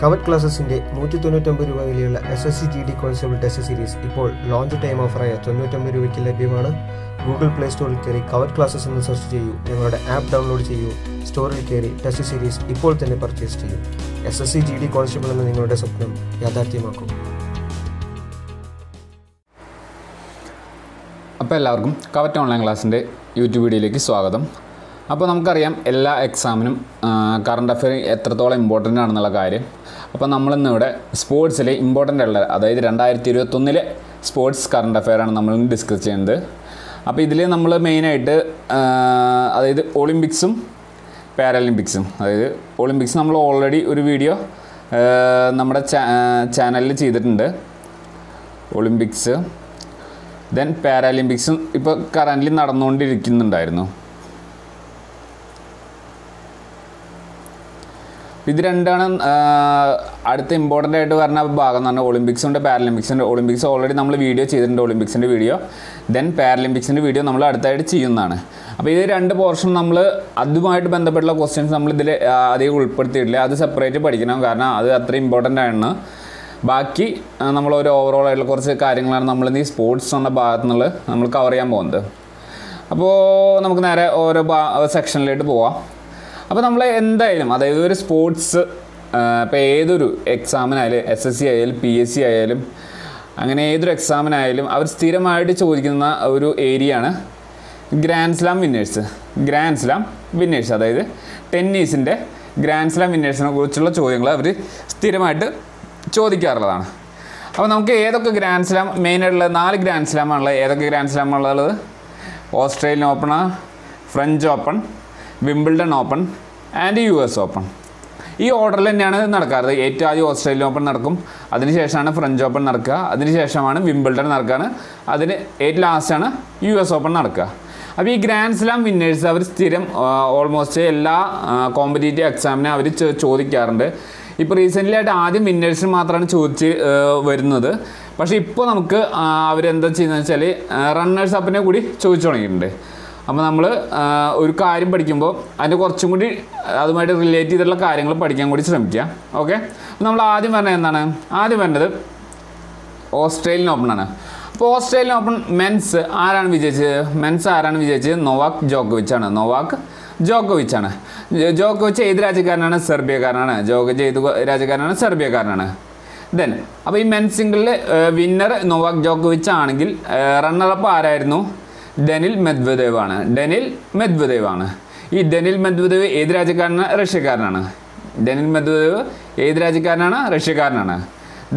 Covet ക്ലാസസിന്റെ നൂറ്റി തൊണ്ണൂറ്റൊമ്പത് രൂപ വിലയുള്ള S S C G D constable test series ഇപ്പോൾ ലോഞ്ച് ടൈം ഓഫറായ തൊണ്ണൂറ്റൊമ്പത് രൂപയ്ക്ക് ലഭ്യമാണ്. ഗൂഗിൾ പ്ലേ സ്റ്റോറിൽ കയറി കവറ്റ് ക്ലാസസ് എന്ന് സെർച്ച് ചെയ്യൂ. ഞങ്ങളുടെ ആപ്പ് ഡൗൺലോഡ് ചെയ്യൂ. സ്റ്റോറിൽ കയറി ടെസ്റ്റ് സീരീസ് ഇപ്പോൾ തന്നെ പർച്ചേസ് ചെയ്യൂ. S S C G D constable എന്ന നിങ്ങളുടെ സ്വപ്നം യാഥാർത്ഥ്യമാക്കും. അപ്പോൾ എല്ലാവർക്കും കവറ്റ് ഓൺലൈൻ ക്ലാസ്സിന്റെ യൂട്യൂബ് വീഡിയോയിലേക്ക് സ്വാഗതം. അപ്പോൾ നമുക്കറിയാം എല്ലാ എക്സാമിനും കറണ്ട് അഫയർ എത്രത്തോളം ഇമ്പോർട്ടന്റ് ആണെന്നുള്ള കാര്യം. അപ്പോൾ നമ്മളിന്ന് ഇവിടെ സ്പോർട്സിലെ ഇമ്പോർട്ടന്റ് ഉള്ള അതായത് രണ്ടായിരത്തി ഇരുപത്തൊന്നിലെ സ്പോർട്സ് കറണ്ട് അഫെയർ ആണ് നമ്മൾ ഡിസ്കസ് ചെയ്യുന്നത്. അപ്പോൾ ഇതിൽ നമ്മൾ മെയിനായിട്ട് അതായത് ഒളിമ്പിക്സും പാരാലിമ്പിക്സും അതായത് ഒളിമ്പിക്സ് നമ്മൾ ഓൾറെഡി ഒരു വീഡിയോ നമ്മുടെ ചാനലിൽ ചെയ്തിട്ടുണ്ട്. ഒളിമ്പിക്സ് ദെൻ പാരാലിമ്പിക്സും ഇപ്പോൾ കറന്റ് നടന്നുകൊണ്ടിരിക്കുന്നുണ്ടായിരുന്നു. ഇത് രണ്ടാണ് അടുത്ത ഇമ്പോർട്ടന്റ് ആയിട്ട് വരുന്ന ഭാഗം എന്ന് പറഞ്ഞാൽ ഒളിമ്പിക്സുണ്ട് പാരലിമ്പിക്സുണ്ട് ഒളിമ്പിക്സ് ഓൾറെഡി നമ്മൾ വീഡിയോ ചെയ്തിട്ടുണ്ട് ഒളിമ്പിക്സിന്റെ വീഡിയോ ദെൻ പാരലിമ്പിക്സിന്റെ വീഡിയോ നമ്മൾ അടുത്തായിട്ട് ചെയ്യുന്നതാണ്. അപ്പോൾ ഇത് രണ്ട് പോർഷൻ നമ്മൾ അതുമായിട്ട് ബന്ധപ്പെട്ടുള്ള ക്വസ്റ്റ്യൻസ് നമ്മൾ ഇതിൽ അധികം ഉൾപ്പെടുത്തിയിട്ടില്ല. അത് സെപ്പറേറ്റ് പഠിക്കണം കാരണം അത് അത്ര ഇമ്പോർട്ടന്റ് ആണ് ബാക്കി നമ്മൾ ഒരു ഓവറോൾ ആയിട്ടുള്ള കുറച്ച് കാര്യങ്ങളാണ് നമ്മൾ ഈ സ്പോർട്സ് എന്ന ഭാഗത്തു നിന്നുള്ള നമ്മൾ കവർ ചെയ്യാൻ പോകുന്നത്. അപ്പോൾ നമുക്ക് നേരെ ഓരോ സെക്ഷനിലേക്ക് പോവാം. അപ്പോൾ നമ്മൾ എന്തായാലും അതായത് ഒരു സ്പോർട്സ് ഇപ്പോൾ ഏതൊരു എക്സാമിനായാലും എസ് എസ് സി ആയാലും പി എസ് സി ആയാലും അങ്ങനെ ഏതൊരു എക്സാമിനായാലും അവർ സ്ഥിരമായിട്ട് ചോദിക്കുന്ന ഒരു ഏരിയയാണ് grand slam winners grand slam winners അതായത് ടെന്നീസിന്റെ ഗ്രാൻഡ് സ്ലാം വിന്നേഴ്സിനെ കുറിച്ചുള്ള ചോദ്യങ്ങൾ അവർ സ്ഥിരമായിട്ട് ചോദിക്കാറുള്ളതാണ്. അപ്പോൾ നമുക്ക് ഏതൊക്കെ ഗ്രാൻഡ് സ്ലാം മെയിനായിട്ടുള്ള നാല് ഗ്രാൻഡ് സ്ലാമാണുള്ളത് ഏതൊക്കെ grand സ്ലാമാണുള്ളത് Australian open French open Wimbledon open and U S open ഈ ഓർഡറിൽ തന്നെയാണ് നടക്കാറ്. ഏറ്റവും ആദ്യം ഓസ്ട്രേലിയൻ ഓപ്പൺ നടക്കും. അതിനുശേഷമാണ് ഫ്രഞ്ച് ഓപ്പൺ നടക്കുക. അതിനുശേഷമാണ് വിംബിൾഡൺ നടക്കുകയാണ് അതിന് ഏറ്റവും ലാസ്റ്റാണ് യു എസ് ഓപ്പൺ നടക്കുക. അപ്പോൾ ഈ ഗ്രാൻഡ് സ്ലാം വിന്നേഴ്സ് അവർ സ്ഥിരം ഓൾമോസ്റ്റ് എല്ലാ കോമ്പറ്റേറ്റീവ് എക്സാമിനും അവർ ചോദിക്കാറുണ്ട്. ഇപ്പോൾ റീസെന്റ്ലി ആയിട്ട് ആദ്യം വിന്നേഴ്സിന് മാത്രമാണ് ചോദിച്ച് വരുന്നത്. പക്ഷേ ഇപ്പോൾ നമുക്ക് അവരെന്താ ചെയ്യുന്നത് വെച്ചാൽ റണ്ണേഴ്സ് അപ്പിനെ കൂടി ചോദിച്ചു തുടങ്ങിയിട്ടുണ്ട്. അപ്പോൾ നമ്മൾ ഒരു കാര്യം പഠിക്കുമ്പോൾ അതിന്റെ കുറച്ചും കൂടി അതുമായിട്ട് റിലേറ്റ് ചെയ്തിട്ടുള്ള കാര്യങ്ങൾ പഠിക്കാൻ കൂടി ശ്രമിക്കുക. ഓക്കെ നമ്മൾ ആദ്യം പറഞ്ഞത് എന്താണ്? ആദ്യം പറഞ്ഞത് ഓസ്ട്രേലിയൻ ഓപ്പൺ ആണ്. അപ്പോൾ ഓസ്ട്രേലിയൻ ഓപ്പൺ മെൻസ് ആരാണ് വിജയിച്ചത്? മെൻസ് ആരാണ് വിജയിച്ചത്? നോവാക് ജോക്കോവിച്ച് ആണ്. നോവാക് ജോക്കോവിച്ച് ആണ്. ജോക്കോവിച്ച് ഏത് രാജ്യക്കാരനാണ്? സെർബിയക്കാരനാണ്. ജോക്കോവിച്ച് ഏത് രാജ്യക്കാരനാണ്? സെർബിയക്കാരനാണ്. ദെൻ അപ്പോൾ ഈ മെൻ സിംഗിളിൽ വിന്നർ നോവാക് ജോക്കോവിച്ച് ആണെങ്കിൽ റണ്ണറപ്പ് ആരായിരുന്നു? ഡെനിൽ മെദ്വദേവ് ആണ് ഡെനിൽ മെദ്വദേവ് ആണ് ഈ ഡെനിൽ മെദ്വദേവ് ഏത് രാജ്യക്കാരനാണ്? റഷ്യക്കാരനാണ്. ഡെനിൽ മെദ്വദേവ് ഏത് രാജ്യക്കാരനാണ്? റഷ്യക്കാരനാണ്.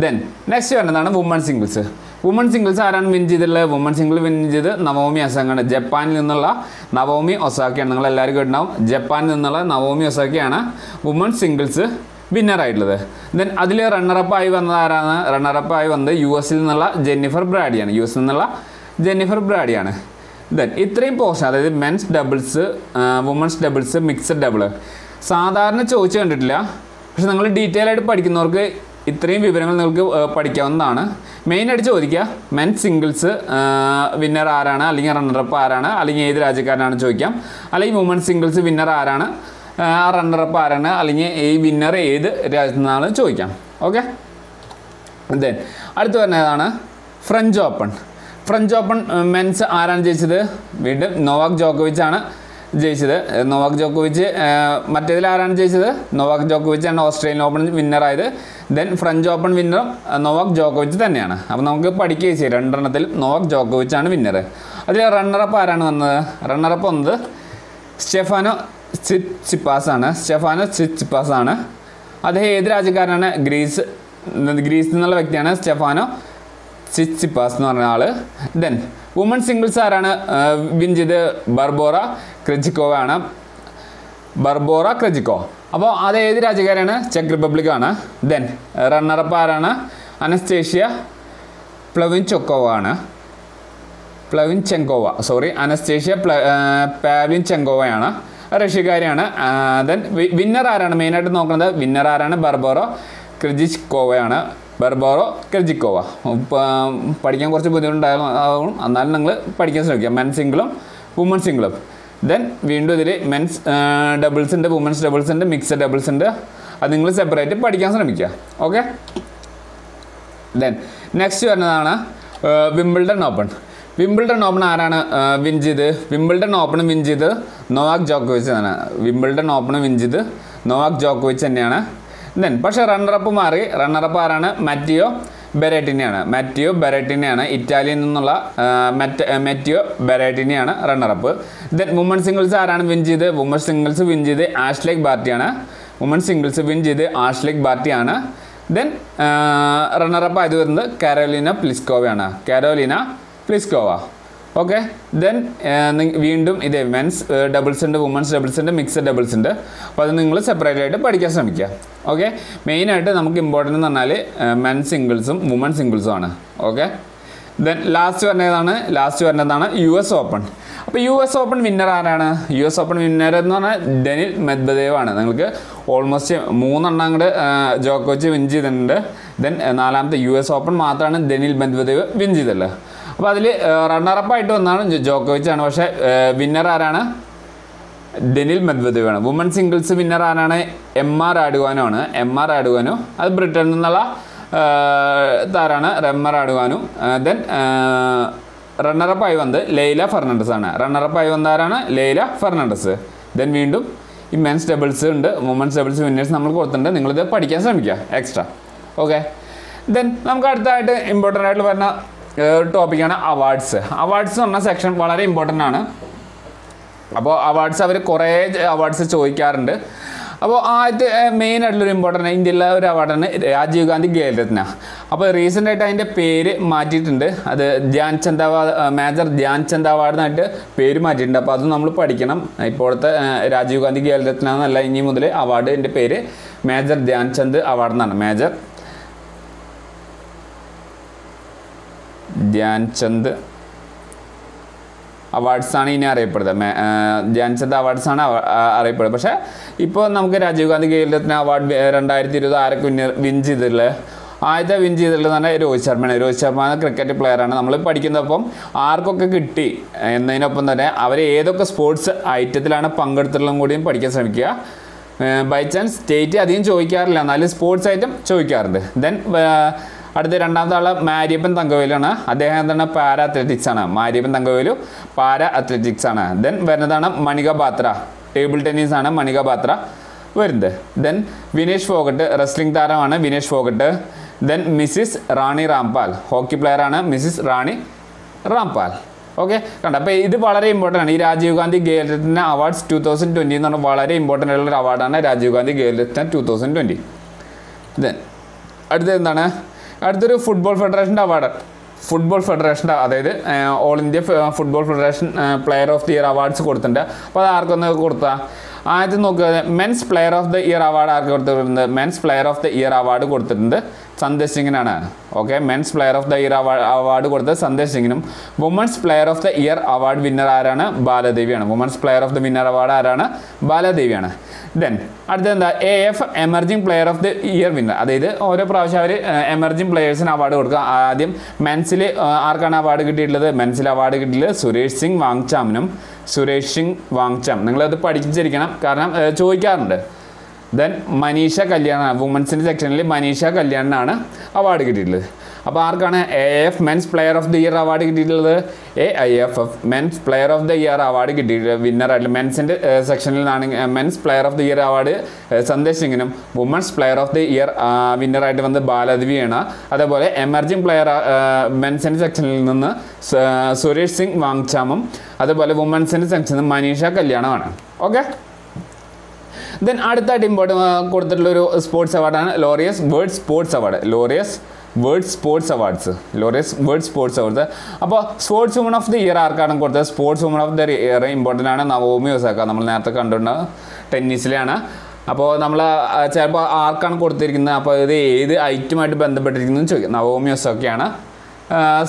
ദെൻ നെക്സ്റ്റ് വരുന്നതാണ് വുമൺ സിംഗിൾസ് വുമൺ സിംഗിൾസ് ആരാണ് വിൻ ചെയ്തിട്ടുള്ളത്? വുമൺ സിംഗിൾ വിൻ ചെയ്ത് നവോമി അസാങ്ങാണ്. ജപ്പാനിൽ നിന്നുള്ള നവോമി ഒസാക്കിയാണ്. നിങ്ങൾ എല്ലാവരും കേട്ടിട്ടുണ്ടാവും ജപ്പാനിൽ നിന്നുള്ള നവോമി ഒസാക്കിയാണ് വുമൺ സിംഗിൾസ് വിന്നറായിട്ടുള്ളത് ദെൻ അതിൽ റണ്ണറപ്പായി വന്നത് ആരാണ്? റണ്ണറപ്പായി വന്നത് യു എസിൽ നിന്നുള്ള ജെന്നിഫർ ബ്രാഡിയാണ്. യു എസിൽ നിന്നുള്ള ജെന്നിഫർ ബ്രാഡിയാണ്. ദെൻ ഇത്രയും പോർഷൻ അതായത് men's doubles women's doubles mixed double സാധാരണ ചോദിച്ചു കണ്ടിട്ടില്ല. പക്ഷെ നിങ്ങൾ ഡീറ്റെയിൽ ആയിട്ട് പഠിക്കുന്നവർക്ക് ഇത്രയും വിവരങ്ങൾ നിങ്ങൾക്ക് പഠിക്കാവുന്നതാണ്. മെയിനായിട്ട് ചോദിക്കുക മെൻ സിംഗിൾസ് വിന്നർ ആരാണ്? അല്ലെങ്കിൽ റണ്ണറപ്പ് ആരാണ്? അല്ലെങ്കിൽ ഏത് രാജ്യക്കാരനാണ് ചോദിക്കാം. അല്ലെങ്കിൽ വുമൺ സിംഗിൾസ് വിന്നർ ആരാണ്? റണ്ണറപ്പ് ആരാണ്? അല്ലെങ്കിൽ ഈ വിന്നർ ഏത് രാജ്യത്തു നിന്നാണ് ചോദിക്കാം. ഓക്കെ ദെൻ അടുത്ത് പറഞ്ഞതാണ് French open French open men's ആരാണ് ജയിച്ചത്? വീണ്ടും നോവാക് ജോക്കോവിച്ച് ആണ് ജയിച്ചത്. നോവാക് ജോക്കോവിച്ച് മറ്റേതിൽ ആരാണ് ജയിച്ചത്? നോവാക് ജോക്കോവിച്ച് ആണ് ഓസ്ട്രേലിയൻ ഓപ്പൺ വിന്നറായത് ദെൻ ഫ്രഞ്ച് ഓപ്പൺ വിന്നറും നോവാക് ജോക്കോവിച്ച് തന്നെയാണ്. അപ്പോൾ നമുക്ക് പഠിക്കുകയും ചെയ്യും രണ്ടെണ്ണത്തിൽ നോവാക് ജോക്കോവിച്ച് ആണ് വിന്നർ അതിൽ റണ്ണറപ്പ് ആരാണ് വന്നത്? റണ്ണറപ്പ് വന്നത് സ്റ്റെഫാനോ സിപ്പാസ് ആണ്. സ്റ്റെഫാനോ സിപ്പാസ് ആണ്. അദ്ദേഹം ഏത് രാജ്യക്കാരനാണ്? ഗ്രീസ് ഗ്രീസിൽ നിന്നുള്ള വ്യക്തിയാണ് സ്റ്റെഫാനോ. സിച്ചിപ്പാസ് എന്ന് പറഞ്ഞ ആൾ. ദെൻ വുമൺ സിംഗിൾസ് ആരാണ്? വിൻ ചെയ്ത് ബർബോറ ക്രെജിക്കോവ ആണ്. ബർബോറ ക്രെജിക്കോ അപ്പോൾ അത് ഏത് രാജ്യക്കാരാണ് ചെക്ക് റിപ്പബ്ലിക് ആണ്. ദെൻ റണ്ണറപ്പ് ആരാണ്? അനസ്തേഷ്യ പ്ലവിൻ ചൊക്കോവ ആണ്. പ്ലവിൻ ചെങ്കോവ സോറി അനസ്തേഷ്യ പ്ല പാവിൻ ചെങ്കോവയാണ് റഷ്യക്കാരിയാണ്. ദെൻ വിന്നർ ആരാണ്? മെയിനായിട്ട് നോക്കുന്നത്. വിന്നർ ആരാണ്? ബർബോറോ ക്രിജിക്കോവയാണ് ബർബോറോ കെർജിക്കോവ പഠിക്കാൻ കുറച്ച് ബുദ്ധിമുട്ടുണ്ടാകും എന്നാലും നിങ്ങൾ പഠിക്കാൻ ശ്രമിക്കുക മെൻ സിംഗിളും വുമൺ സിംഗിളും ദെൻ വീണ്ടും ഇതിൽ മെൻസ് ഡബിൾസ് ഉണ്ട് വുമൻസ് ഡബിൾസ് ഉണ്ട് മിക്സഡ് ഡബിൾസ് ഉണ്ട്. അത് നിങ്ങൾ സെപ്പറേറ്റ് പഠിക്കാൻ ശ്രമിക്കുക ഓക്കെ ദെൻ നെക്സ്റ്റ് വരുന്നതാണ് വിംബിൾഡൺ ഓപ്പൺ വിംബിൾഡൺ ഓപ്പൺ ആരാണ് വിൻ ചെയ്ത്? വിംബിൾഡൺ ഓപ്പൺ വിൻ ചെയ്ത് നോവാക് ജോക്കോവിച്ച് ആണ് വിംബിൾഡൺ ഓപ്പൺ വിൻ ചെയ്ത് നോവാക് ജോക്കോവിച്ച് തന്നെയാണ്. ദെൻ പക്ഷേ റണ്ണറപ്പ് മാറി. റണ്ണറപ്പ് ആരാണ്? മാറ്റിയോ ബെരേറ്റിനെയാണ് മാറ്റിയോ ബെരേറ്റിനെയാണ് ഇറ്റാലിയിൽ നിന്നുള്ള മറ്റ് Matteo ബെരേറ്റിനെയാണ് runner up then woman singles ആരാണ് വിൻ ചെയ്ത്? വുമൺ സിംഗിൾസ് വിൻ ചെയ്ത് ആഷ്ലേക്ക് ബാർട്ടിയാണ് വുമൺ സിംഗിൾസ് വിൻ ചെയ്ത് ആഷ്ലേക്ക് ബാർട്ടിയാണ് ദെൻ റണ്ണറപ്പ് ആയത് വരുന്നത് കാരോലിന പ്ലിസ്കോവയാണ് കാരോലിന പ്ലിസ്കോവ ഓക്കെ ദെൻ വീണ്ടും ഇതേ മെൻസ് ഡബിൾസ് ഉണ്ട് വുമൻസ് ഡബിൾസ് ഉണ്ട് മിക്സഡ് ഡബിൾസ് ഉണ്ട്. അപ്പോൾ അത് നിങ്ങൾ സെപ്പറേറ്റ് ആയിട്ട് പഠിക്കാൻ ശ്രമിക്കുക. ഓക്കെ മെയിനായിട്ട് നമുക്ക് ഇമ്പോർട്ടന്റ് എന്ന് പറഞ്ഞാൽ മെൻ സിംഗിൾസും വുമൺ സിംഗിൾസും ആണ്. ഓക്കെ ദെൻ ലാസ്റ്റ് പറഞ്ഞതാണ് ലാസ്റ്റ് പറഞ്ഞതാണ് യു എസ് ഓപ്പൺ അപ്പോൾ യു എസ് ഓപ്പൺ വിന്നർ ആരാണ്? യു എസ് ഓപ്പൺ വിന്നർ എന്ന് പറഞ്ഞാൽ ഡെനിൽ മെദ്ബദേവ് ആണ്. നിങ്ങൾക്ക് ഓൾമോസ്റ്റ് മൂന്നെണ്ണം അങ്ങോട്ട് ജോക്കോച്ച് വിൻ ചെയ്തിട്ടുണ്ട്. ദെൻ നാലാമത്തെ യു എസ് ഓപ്പൺ മാത്രമാണ് ഡെനിൽ മെദ്ബദേവ് വിൻ ചെയ്തല്ലോ അപ്പോൾ അതിൽ റണ്ണറപ്പായിട്ട് വന്നാണ് ജോക്കോവിച്ചാണ്. പക്ഷേ വിന്നർ ആരാണ്? ഡെനിൽ മെദ്വദേവാണ്. വുമൺ സിംഗിൾസ് വിന്നർ ആരാണ്? എം ആർ ആഡുവാനോ ആണ് എം ആർ ആഡുവാനോ അത് ബ്രിട്ടനിൽ നിന്നുള്ള താരാണ് റെമ്മർ ആഡുവാനു ദെൻ റണ്ണറപ്പായി വന്നത് ലെയ്ല ഫെർണാണ്ടസ് ആണ് റണ്ണറപ്പായി വന്ന ആരാണ്? Leila Fernandez. ദെൻ വീണ്ടും ഈ മെൻസ് ഡബിൾസ് ഉണ്ട്. വുമൻസ് ഡബിൾസ് വിന്നേഴ്സ് നമ്മൾ കൊടുത്തിട്ടുണ്ട്. നിങ്ങളിത് പഠിക്കാൻ ശ്രമിക്കുക. എക്സ്ട്രാ ഓക്കെ ദെൻ നമുക്ക് അടുത്തായിട്ട് ഇമ്പോർട്ടന്റ് ആയിട്ട് ടോപ്പിക്കാണ് അവാർഡ്സ് അവാർഡ്സ് എന്ന് പറഞ്ഞ സെക്ഷൻ വളരെ ഇമ്പോർട്ടന്റ് ആണ്. അപ്പോൾ അവാർഡ്സ് അവർ കുറേ അവാർഡ്സ് ചോദിക്കാറുണ്ട്. അപ്പോൾ ആദ്യത്തെ മെയിൻ ആയിട്ടുള്ളൊരു ഇമ്പോർട്ടന്റ് ഇന്ത്യയിലെ ഒരു അവാർഡാണ് രാജീവ് ഗാന്ധി ഖേൽരത്ന അപ്പോൾ റീസെന്റ് ആയിട്ട് അതിന്റെ പേര് മാറ്റിയിട്ടുണ്ട്. അത് Dhyan Chand award major Dhyan Chand award എന്നായിട്ട് പേര് മാറ്റിയിട്ടുണ്ട്. അപ്പോൾ അത് നമ്മൾ പഠിക്കണം. ഇപ്പോഴത്തെ രാജീവ് ഗാന്ധി ഖേൽരത്ന എന്നല്ല ഇനി മുതൽ അവാർഡിന്റെ പേര് മേജർ ധ്യാൻചന്ദ് അവാർഡ് എന്നാണ്. മേജർ ധ്യാൻ അവാർഡ്സാണ് ഇനി അറിയപ്പെടുന്നത്. ധ്യാൻചന്ദ് അവാർഡ്സാണ് അറിയപ്പെടുന്നത്. പക്ഷേ ഇപ്പോൾ നമുക്ക് രാജീവ് ഗാന്ധി ഖേൽരത്ന അവാർഡ് രണ്ടായിരത്തി ഇരുപത് ആരൊക്കെ വിന്നർ വിൻ ചെയ്തിട്ടുള്ളത് ആദ്യത്തെ വിൻ ചെയ്തിട്ടുള്ളത് തന്നെ രോഹിത് ശർമ്മയാണ്. രോഹിത് ശർമ്മ എന്ന ക്രിക്കറ്റ് പ്ലെയറാണ് നമ്മൾ പഠിക്കുന്നപ്പം ആർക്കൊക്കെ കിട്ടി എന്നതിനൊപ്പം തന്നെ അവർ ഏതൊക്കെ സ്പോർട്സ് ഐറ്റത്തിലാണ് പങ്കെടുത്തിട്ടുള്ളതും കൂടിയും പഠിക്കാൻ ശ്രമിക്കുക. ബൈ ചാൻസ് സ്റ്റേറ്റ് അധികം ചോദിക്കാറില്ല. എന്നാലും സ്പോർട്സ് ഐറ്റം ചോദിക്കാറുണ്ട്. ദെൻ അടുത്ത രണ്ടാമത്തെ ആൾ മാരിയപ്പൻ തങ്കവേലാണ് അദ്ദേഹം എന്താണ്? പാര അത്ലറ്റിക്സ് ആണ്. മാരിയപ്പൻ തങ്കവേലു പാര അത്ലറ്റിക്സ് ആണ്. ദെൻ വരുന്നതാണ് മണിക ബാത്ര ടേബിൾ ടെന്നീസ് ആണ് മണിക ബാത്ര വരുന്നത്. ദെൻ വിനേഷ് ഫോഗട്ട് റെസ്ലിംഗ് താരമാണ് Vinesh Phogat. Then Mrs Rani Rampal. Hockey player ആണ് മിസ്സിസ് റാണി റാംപാൽ. ഓക്കെ കണ്ട? അപ്പോൾ ഇത് വളരെ ഇമ്പോർട്ടന്റ് ആണ്. ഈ Rajiv Gandhi Khel Ratna awards two thousand twenty എന്ന് പറഞ്ഞാൽ വളരെ ഇമ്പോർട്ടന്റ് ആയിട്ടുള്ള അവാർഡാണ് Rajiv Gandhi Khel Ratna two thousand twenty then അടുത്തത് എന്താണ്? അടുത്തൊരു ഫുട്ബോൾ ഫെഡറേഷന്റെ അവാർഡ് ഫുട്ബോൾ ഫെഡറേഷന്റെ അതായത് all India football federation player of the year awards കൊടുത്തിട്ടുണ്ട്. അപ്പോൾ അത് ആർക്കൊന്ന് കൊടുത്താൽ ആദ്യം നോക്കുക men's player of the year award ആർക്ക് കൊടുത്തിട്ടുണ്ട്? Men's player of the year award കൊടുത്തിട്ടുണ്ട് Sandesh സിംഗിനാണ്. Okay men's player of the year award കൊടുത്തത് Sandesh സിംഗിനും. Women's player of the year award winner ആരാണ്? ബാലദേവിയാണ്. Women's player of the winner award ആരാണ്? ബാലദേവിയാണ്. Then അടുത്തത് എന്താ? A F emerging player of the year winner അതായത് ഓരോ പ്രാവശ്യം അവർ എമർജിംഗ് പ്ലെയേഴ്സിന് അവാർഡ് കൊടുക്കുക. ആദ്യം മെൻസിൽ ആർക്കാണ് അവാർഡ് കിട്ടിയിട്ടുള്ളത്? മെൻസിൽ അവാർഡ് കിട്ടിയിട്ടുള്ളത് സുരേഷ് സിംഗ് വാങ്ചാമിനും. സുരേഷ് സിംഗ് വാങ്ചാം. നിങ്ങളത് പഠിച്ചിരിക്കണം കാരണം ചോദിക്കാറുണ്ട്. ദെൻ മനീഷ കല്യാണ വുമൻസിന്റെ സെക്ഷനിൽ മനീഷ കല്യാണിനാണ് അവാർഡ് കിട്ടിയിട്ടുള്ളത്. അപ്പോൾ ആർക്കാണ് A F men's player of the year award കിട്ടിയിട്ടുള്ളത്? A I F F men's player of the year award കിട്ടിയിട്ടുള്ളത് വിന്നറായിട്ടുള്ള മെൻസിന്റെ സെക്ഷനിൽ നിന്നാണ് men's player of the year award Sandesh സിംഗിനും women's player of the year വിന്നറായിട്ട് വന്ന് ബാലദ്വിയാണ് അതേപോലെ എമർജിംഗ് പ്ലെയർ മെൻസിന്റെ സെക്ഷനിൽ നിന്ന് സുരേഷ് സിംഗ് വാങ്ചാമും അതുപോലെ വുമൻസിന്റെ സെക്ഷനിൽ നിന്ന് മനീഷ കല്യാണമാണ് ഓക്കെ ദെൻ അടുത്തായിട്ട് കൊടുത്തിട്ടുള്ള ഒരു സ്പോർട്സ് അവാർഡാണ് Laureus World Sports award Laureus World Sports awards Laureus World Sports awards അപ്പോൾ sports woman of the year ആർക്കാണ് കൊടുത്തത്? Sports woman of the year important ആണ്. Naomi Osaka. നമ്മൾ നേരത്തെ കണ്ടിട്ടുണ്ട്. ടെന്നീസിലാണ് അപ്പോൾ നമ്മൾ ചിലപ്പോൾ ആർക്കാണ് കൊടുത്തിരിക്കുന്നത്? അപ്പോൾ ഇത് ഏത് ഐറ്റമായിട്ട് ബന്ധപ്പെട്ടിരിക്കുന്നതെന്ന് ചോദിക്കും. Naomi ഒസാക്കയാണ്.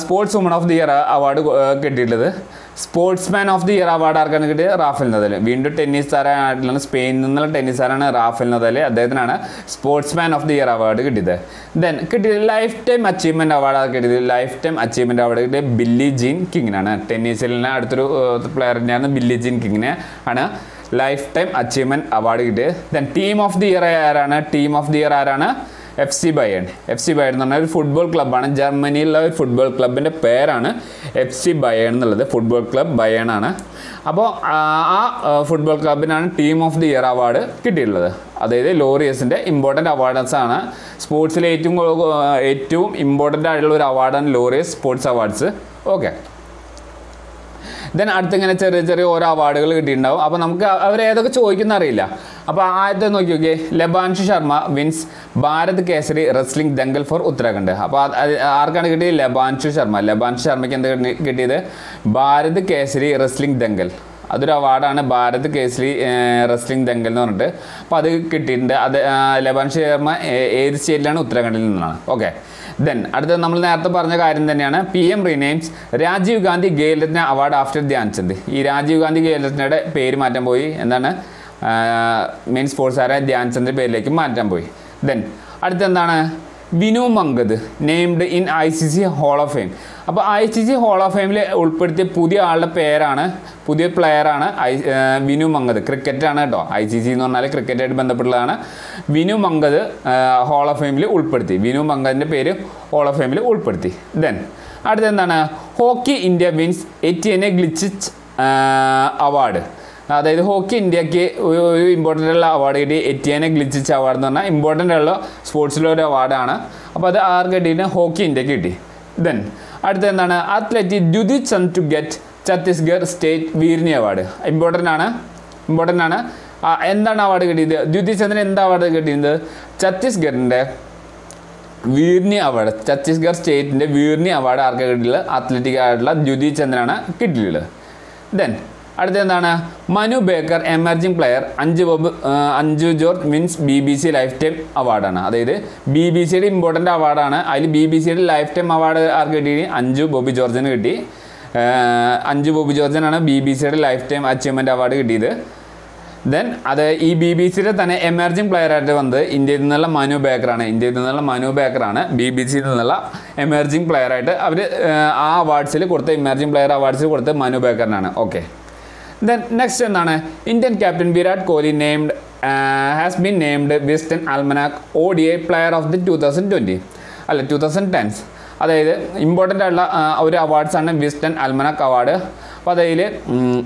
Sports woman of the year award കിട്ടിയിട്ടുള്ളത്. Sports man of the year award ആർക്കാണ് കിട്ടിയത്? റാഫേൽ നദൽ വീണ്ടും ടെന്നീസ് താരമായിട്ടുള്ള സ്പെയിനിൽ നിന്നുള്ള ടെന്നീസ് താരമാണ് Rafael Nadal അദ്ദേഹത്തിനാണ് sports man of the year award കിട്ടിയത്. ദെൻ കിട്ടിയത് ലൈഫ് ടൈം അച്ചീവ്മെന്റ് അവാർഡ് കിട്ടിയത്. ലൈഫ് ടൈം അച്ചീവ്മെന്റ് അവാർഡ് കിട്ടിയത് ബില്ലി ജീൻ കിങ്ങിനാണ്. ടെന്നീസിലെ അടുത്തൊരു പ്ലെയർ തന്നെയാണ് ബില്ലി ജീൻ കിങ്ങിനെ ആണ് ലൈഫ് ടൈം അച്ചീവ്മെന്റ് അവാർഡ് കിട്ടിയത്. Then team of the year ആരാണ്? ടീം ഓഫ് ദി ഇയർ ആരാണ്? F C Bayern. F C Bayern എന്ന് പറഞ്ഞാൽ ഒരു ഫുട്ബോൾ ക്ലബ്ബാണ് ജർമ്മനിയിലുള്ള ഒരു ഫുട്ബോൾ ക്ലബിന്റെ പേരാണ് എഫ് സി ബയൺ എന്നുള്ളത്. ഫുട്ബോൾ ക്ലബ് ബയൺ ആണ്. അപ്പോൾ ആ football ക്ലബിനാണ് team of the year award കിട്ടിയിട്ടുള്ളത്. അതായത് ലോറിയസിന്റെ ഇമ്പോർട്ടന്റ് അവാർഡ്സ് ആണ്. സ്പോർട്സിലെ ഏറ്റവും ഏറ്റവും ഇമ്പോർട്ടന്റ് ആയിട്ടുള്ള ഒരു അവാർഡാണ് Laureus sports awards okay then അടുത്ത് ഇങ്ങനെ ചെറിയ ചെറിയ ഓരോ അവാർഡുകൾ കിട്ടിയിട്ടുണ്ടാവും. അപ്പോൾ നമുക്ക് അവർ ഏതൊക്കെ ചോദിക്കുന്ന അറിയില്ല. അപ്പോൾ ആദ്യത്തെ നോക്കി നോക്കിയേ Labhanshu Sharma wins Bharat Kesari wrestling dangal for Uttarakhand. അപ്പോൾ ആർക്കാണ് കിട്ടിയത്? ലബാൻഷു ശർമ്മ. ലബാൻഷു ശർമ്മയ്ക്ക് എന്ത് കിട്ടിയത്? ഭാരത് കേസരി റെസ്ലിംഗ് ദംഗൽ. അതൊരു അവാർഡാണ് ഭാരത് കേസരി റെസ്ലിംഗ് ദംഗൽ എന്ന് പറഞ്ഞിട്ട്. അപ്പോൾ അത് കിട്ടിയിട്ടുണ്ട്. അത് ലബാൻഷു ശർമ്മ ഏത് സ്റ്റേറ്റിലാണ്? ഉത്തരാഖണ്ഡിൽ നിന്നാണ്. ഓക്കെ. ദെൻ അടുത്തത് നമ്മൾ നേരത്തെ പറഞ്ഞ കാര്യം തന്നെയാണ് P M renames Rajiv Gandhi Khel Ratna award after Dhyan Chand ഈ രാജീവ് ഗാന്ധി ഖേൽരത്നയുടെ പേര് മാറ്റാൻ പോയി. എന്താണ്? മെയിൻ സ്പോർട്സ് ആയ ധ്യാൻചന്ദിന്റെ പേരിലേക്ക് മാറ്റാൻ പോയി. ദെൻ അടുത്ത എന്താണ് Vinoo Mankad named in I C C hall of fame അപ്പോൾ I C C hall of ഫെയിമിൽ ഉൾപ്പെടുത്തിയ പുതിയ ആളുടെ പേരാണ് പുതിയ പ്ലെയറാണ് ഐ വിനു മങ്കദ്. ക്രിക്കറ്റാണ് കേട്ടോ ഐ സി സി എന്ന് പറഞ്ഞാൽ ക്രിക്കറ്റായിട്ട് ബന്ധപ്പെട്ടുള്ളതാണ്. വിനു മങ്കദ് ഹോൾ ഓഫ് ഫെയിമിൽ ഉൾപ്പെടുത്തി. വിനു മങ്കദിന്റെ പേര് ഹോൾ ഓഫ് ഫെയിമിൽ ഉൾപ്പെടുത്തി. Then അടുത്തെന്താണ് hockey India wins Etienne Glichitch award അതായത് ഹോക്കി ഇന്ത്യയ്ക്ക് ഒരു ഇമ്പോർട്ടന്റ് ഉള്ള അവാർഡ് കിട്ടി. എറ്റിയനെ ഗ്ലിച്ചിച്ച് അവാർഡ് എന്ന് പറഞ്ഞാൽ ഇമ്പോർട്ടന്റ് ഉള്ള സ്പോർട്സിലെ ഒരു അവാർഡാണ് അപ്പോൾ അത് ആർക്ക് കിട്ടിയിട്ട്? ഹോക്കി ഇന്ത്യയ്ക്ക് കിട്ടി. ദെൻ അടുത്ത എന്താണ്? Athlete Dutee Chand to get Chhattisgarh state Veerni award important ആണ്. ഇമ്പോർട്ടന്റ് ആണ്. എന്താണ് അവാർഡ് കിട്ടിയത്? ദ്യുതി ചന്ദ്രൻ എന്താ അവാർഡ് കിട്ടിയത്? ഛത്തീസ്ഗഡിന്റെ വീർണി അവാർഡ് ഛത്തീസ്ഗഡ് സ്റ്റേറ്റിന്റെ വീർണി അവാർഡ് ആർക്ക് കിട്ടിയിട്ടുള്ളത്? അത്ലറ്റിക് ആയിട്ടുള്ള ദ്യുതി ചന്ദ്രനാണ് കിട്ടിയിട്ടുള്ളത്. ദെൻ അടുത്ത എന്താണ് Manu Bhaker emerging player Anju Bobby Anju George means B B C lifetime award. അതായത് ബി ബി സിയുടെ ഇമ്പോർട്ടന്റ് അവാർഡാണ്. അതിൽ ബി ബി സിയുടെ ലൈഫ് ടൈം അവാർഡ് ആർക്ക് കിട്ടി? അഞ്ചു ബോബി ജോർജിന് കിട്ടി. അഞ്ചു ബോബി ജോർജിനാണ് ബി ബി സിയുടെ ലൈഫ് ടൈം അച്ചീവ്മെന്റ് അവാർഡ് കിട്ടിയത്. ദെൻ അത് ഈ ബി ബി സിയുടെ തന്നെ എമർജിംഗ് പ്ലെയർ ആയിട്ട് വന്നത് ഇന്ത്യയിൽ നിന്നുള്ള മനു ബേക്കറാണ്. ഇന്ത്യയിൽ നിന്നുള്ള മനു ബേക്കറാണ് ബി ബി സിയിൽ നിന്നുള്ള എമർജിംഗ് പ്ലെയർ ആയിട്ട് അവർ ആ അവാർഡ്സിൽ കൊടുത്ത എമർജിംഗ് പ്ലെയർ അവാർഡ്സിൽ കൊടുത്ത മനു ബേക്കറിനാണ്. ഓക്കെ ദെൻ നെക്സ്റ്റ് എന്താണ്? Indian captain Virat Kohli named has been named Wisden Almanack O D I player of the two thousand twenty അല്ല ടു തൗസൻഡ് ടെൻസ് അതായത് ഇമ്പോർട്ടന്റ് ആയിട്ടുള്ള ഒരു അവാർഡ്സാണ് വെസ്റ്റേൺ അൽമനാക് അവാർഡ് അപ്പോൾ അതിൽ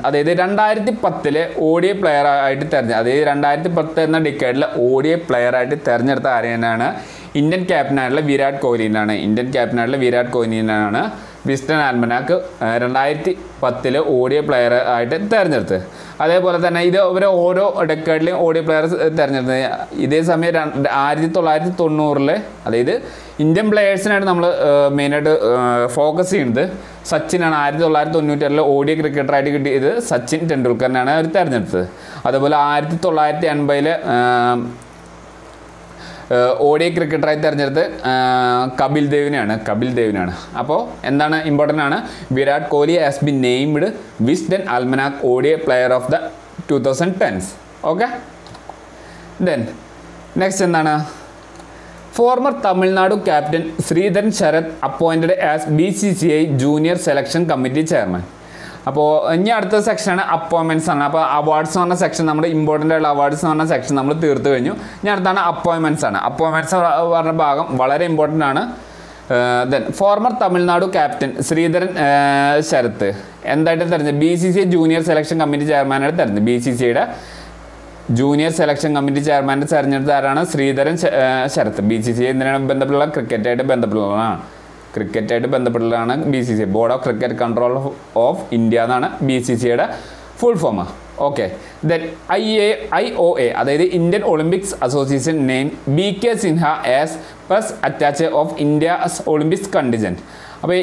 അതായത് രണ്ടായിരത്തി പത്തിലെ എ പ്ലെയർ ആയിട്ട് തെരഞ്ഞെടുത്ത അതായത് രണ്ടായിരത്തി പത്ത് എന്ന ഡിക്കേഡിൽ ഒ ഡി എ പ്ലെയർ ആയിട്ട് തിരഞ്ഞെടുത്ത ആരെയാണ് ഇന്ത്യൻ ക്യാപ്റ്റനായിട്ടുള്ള വിരാട് കോഹ്ലിനാണ് ഇന്ത്യൻ ക്യാപ്റ്റനായിട്ടുള്ള വിരാട് കോഹ്ലിനാണ് വിസ്റ്റൺ ആൽമനാക്ക് രണ്ടായിരത്തി പത്തിൽ ഓഡിയ പ്ലെയർ ആയിട്ട് തിരഞ്ഞെടുത്തത് അതേപോലെ തന്നെ ഇത് ഇവരെ ഓരോ ഡെക്കേഡിലും ഓഡിയ പ്ലെയർ തിരഞ്ഞെടുത്തത് ഇതേ സമയം ആയിരത്തി തൊള്ളായിരത്തി തൊണ്ണൂറിൽ അതായത് ഇന്ത്യൻ പ്ലെയേഴ്സിനായിട്ട് നമ്മൾ മെയിനായിട്ട് ഫോക്കസ് ചെയ്യുന്നത് സച്ചിനാണ്. ആയിരത്തി തൊള്ളായിരത്തി തൊണ്ണൂറ്റാറിൽ ഓഡിയ ക്രിക്കറ്ററായിട്ട് കിട്ടിയത് സച്ചിൻ ടെണ്ടുൽക്കറിനാണ് അവർ തിരഞ്ഞെടുത്തത്. അതുപോലെ ആയിരത്തി തൊള്ളായിരത്തി എൺപതിൽ ഓഡിയ ക്രിക്കറ്ററായി തിരഞ്ഞെടുത്ത് കപിൽ ദേവിനെയാണ് കപിൽ ദേവിനാണ്. അപ്പോൾ എന്താണ് ഇമ്പോർട്ടന്റ് ആണ്? Virat Kohli has be named Wisden Almanack ODI player of the two thousand tens okay then next എന്താണ്? Former Tamil Nadu captain Sridharan Sharath appointed as B C C I junior selection committee chairman അപ്പോൾ ഇനി അടുത്ത സെക്ഷനാണ് appointments ആണ്. അപ്പോൾ awards എന്ന് പറഞ്ഞ section നമ്മുടെ ഇമ്പോർട്ടന്റ് ആയിട്ടുള്ള അവാർഡ്സ് എന്ന് പറഞ്ഞ സെക്ഷൻ നമ്മൾ തീർത്തു കഴിഞ്ഞു. ഇനി അടുത്താണ് അപ്പോയിൻമെന്റ്സ് ആണ്. അപ്പോയിൻമെന്റ്സ് പറഞ്ഞ ഭാഗം വളരെ ഇമ്പോർട്ടന്റ് ആണ്. Then former Tamil Nadu captain Sridharan Sharath. എന്തായിട്ട് തെരഞ്ഞെടുത്ത് B C C junior selection committee ചെയർമാനായിട്ട് തെരഞ്ഞെടുത്ത് ബി സി സിയുടെ ജൂനിയർ സെലക്ഷൻ കമ്മിറ്റി ചെയർമാന്റെ തെരഞ്ഞെടുത്ത ആരാണ്? Sridharan Sharath. B C C എന്തിനാണ് ബന്ധപ്പെട്ടുള്ള ക്രിക്കറ്റായിട്ട് ബന്ധപ്പെട്ടുള്ളതാണ് ക്രിക്കറ്റായിട്ട് ബന്ധപ്പെട്ടുള്ളതാണ് B C C board of cricket control of India എന്നാണ് ബി സി സിയുടെ full form okay then I A I O A അതായത് Indian Olympics association name B K Sinha as press attache of India Olympics contingent അപ്പോൾ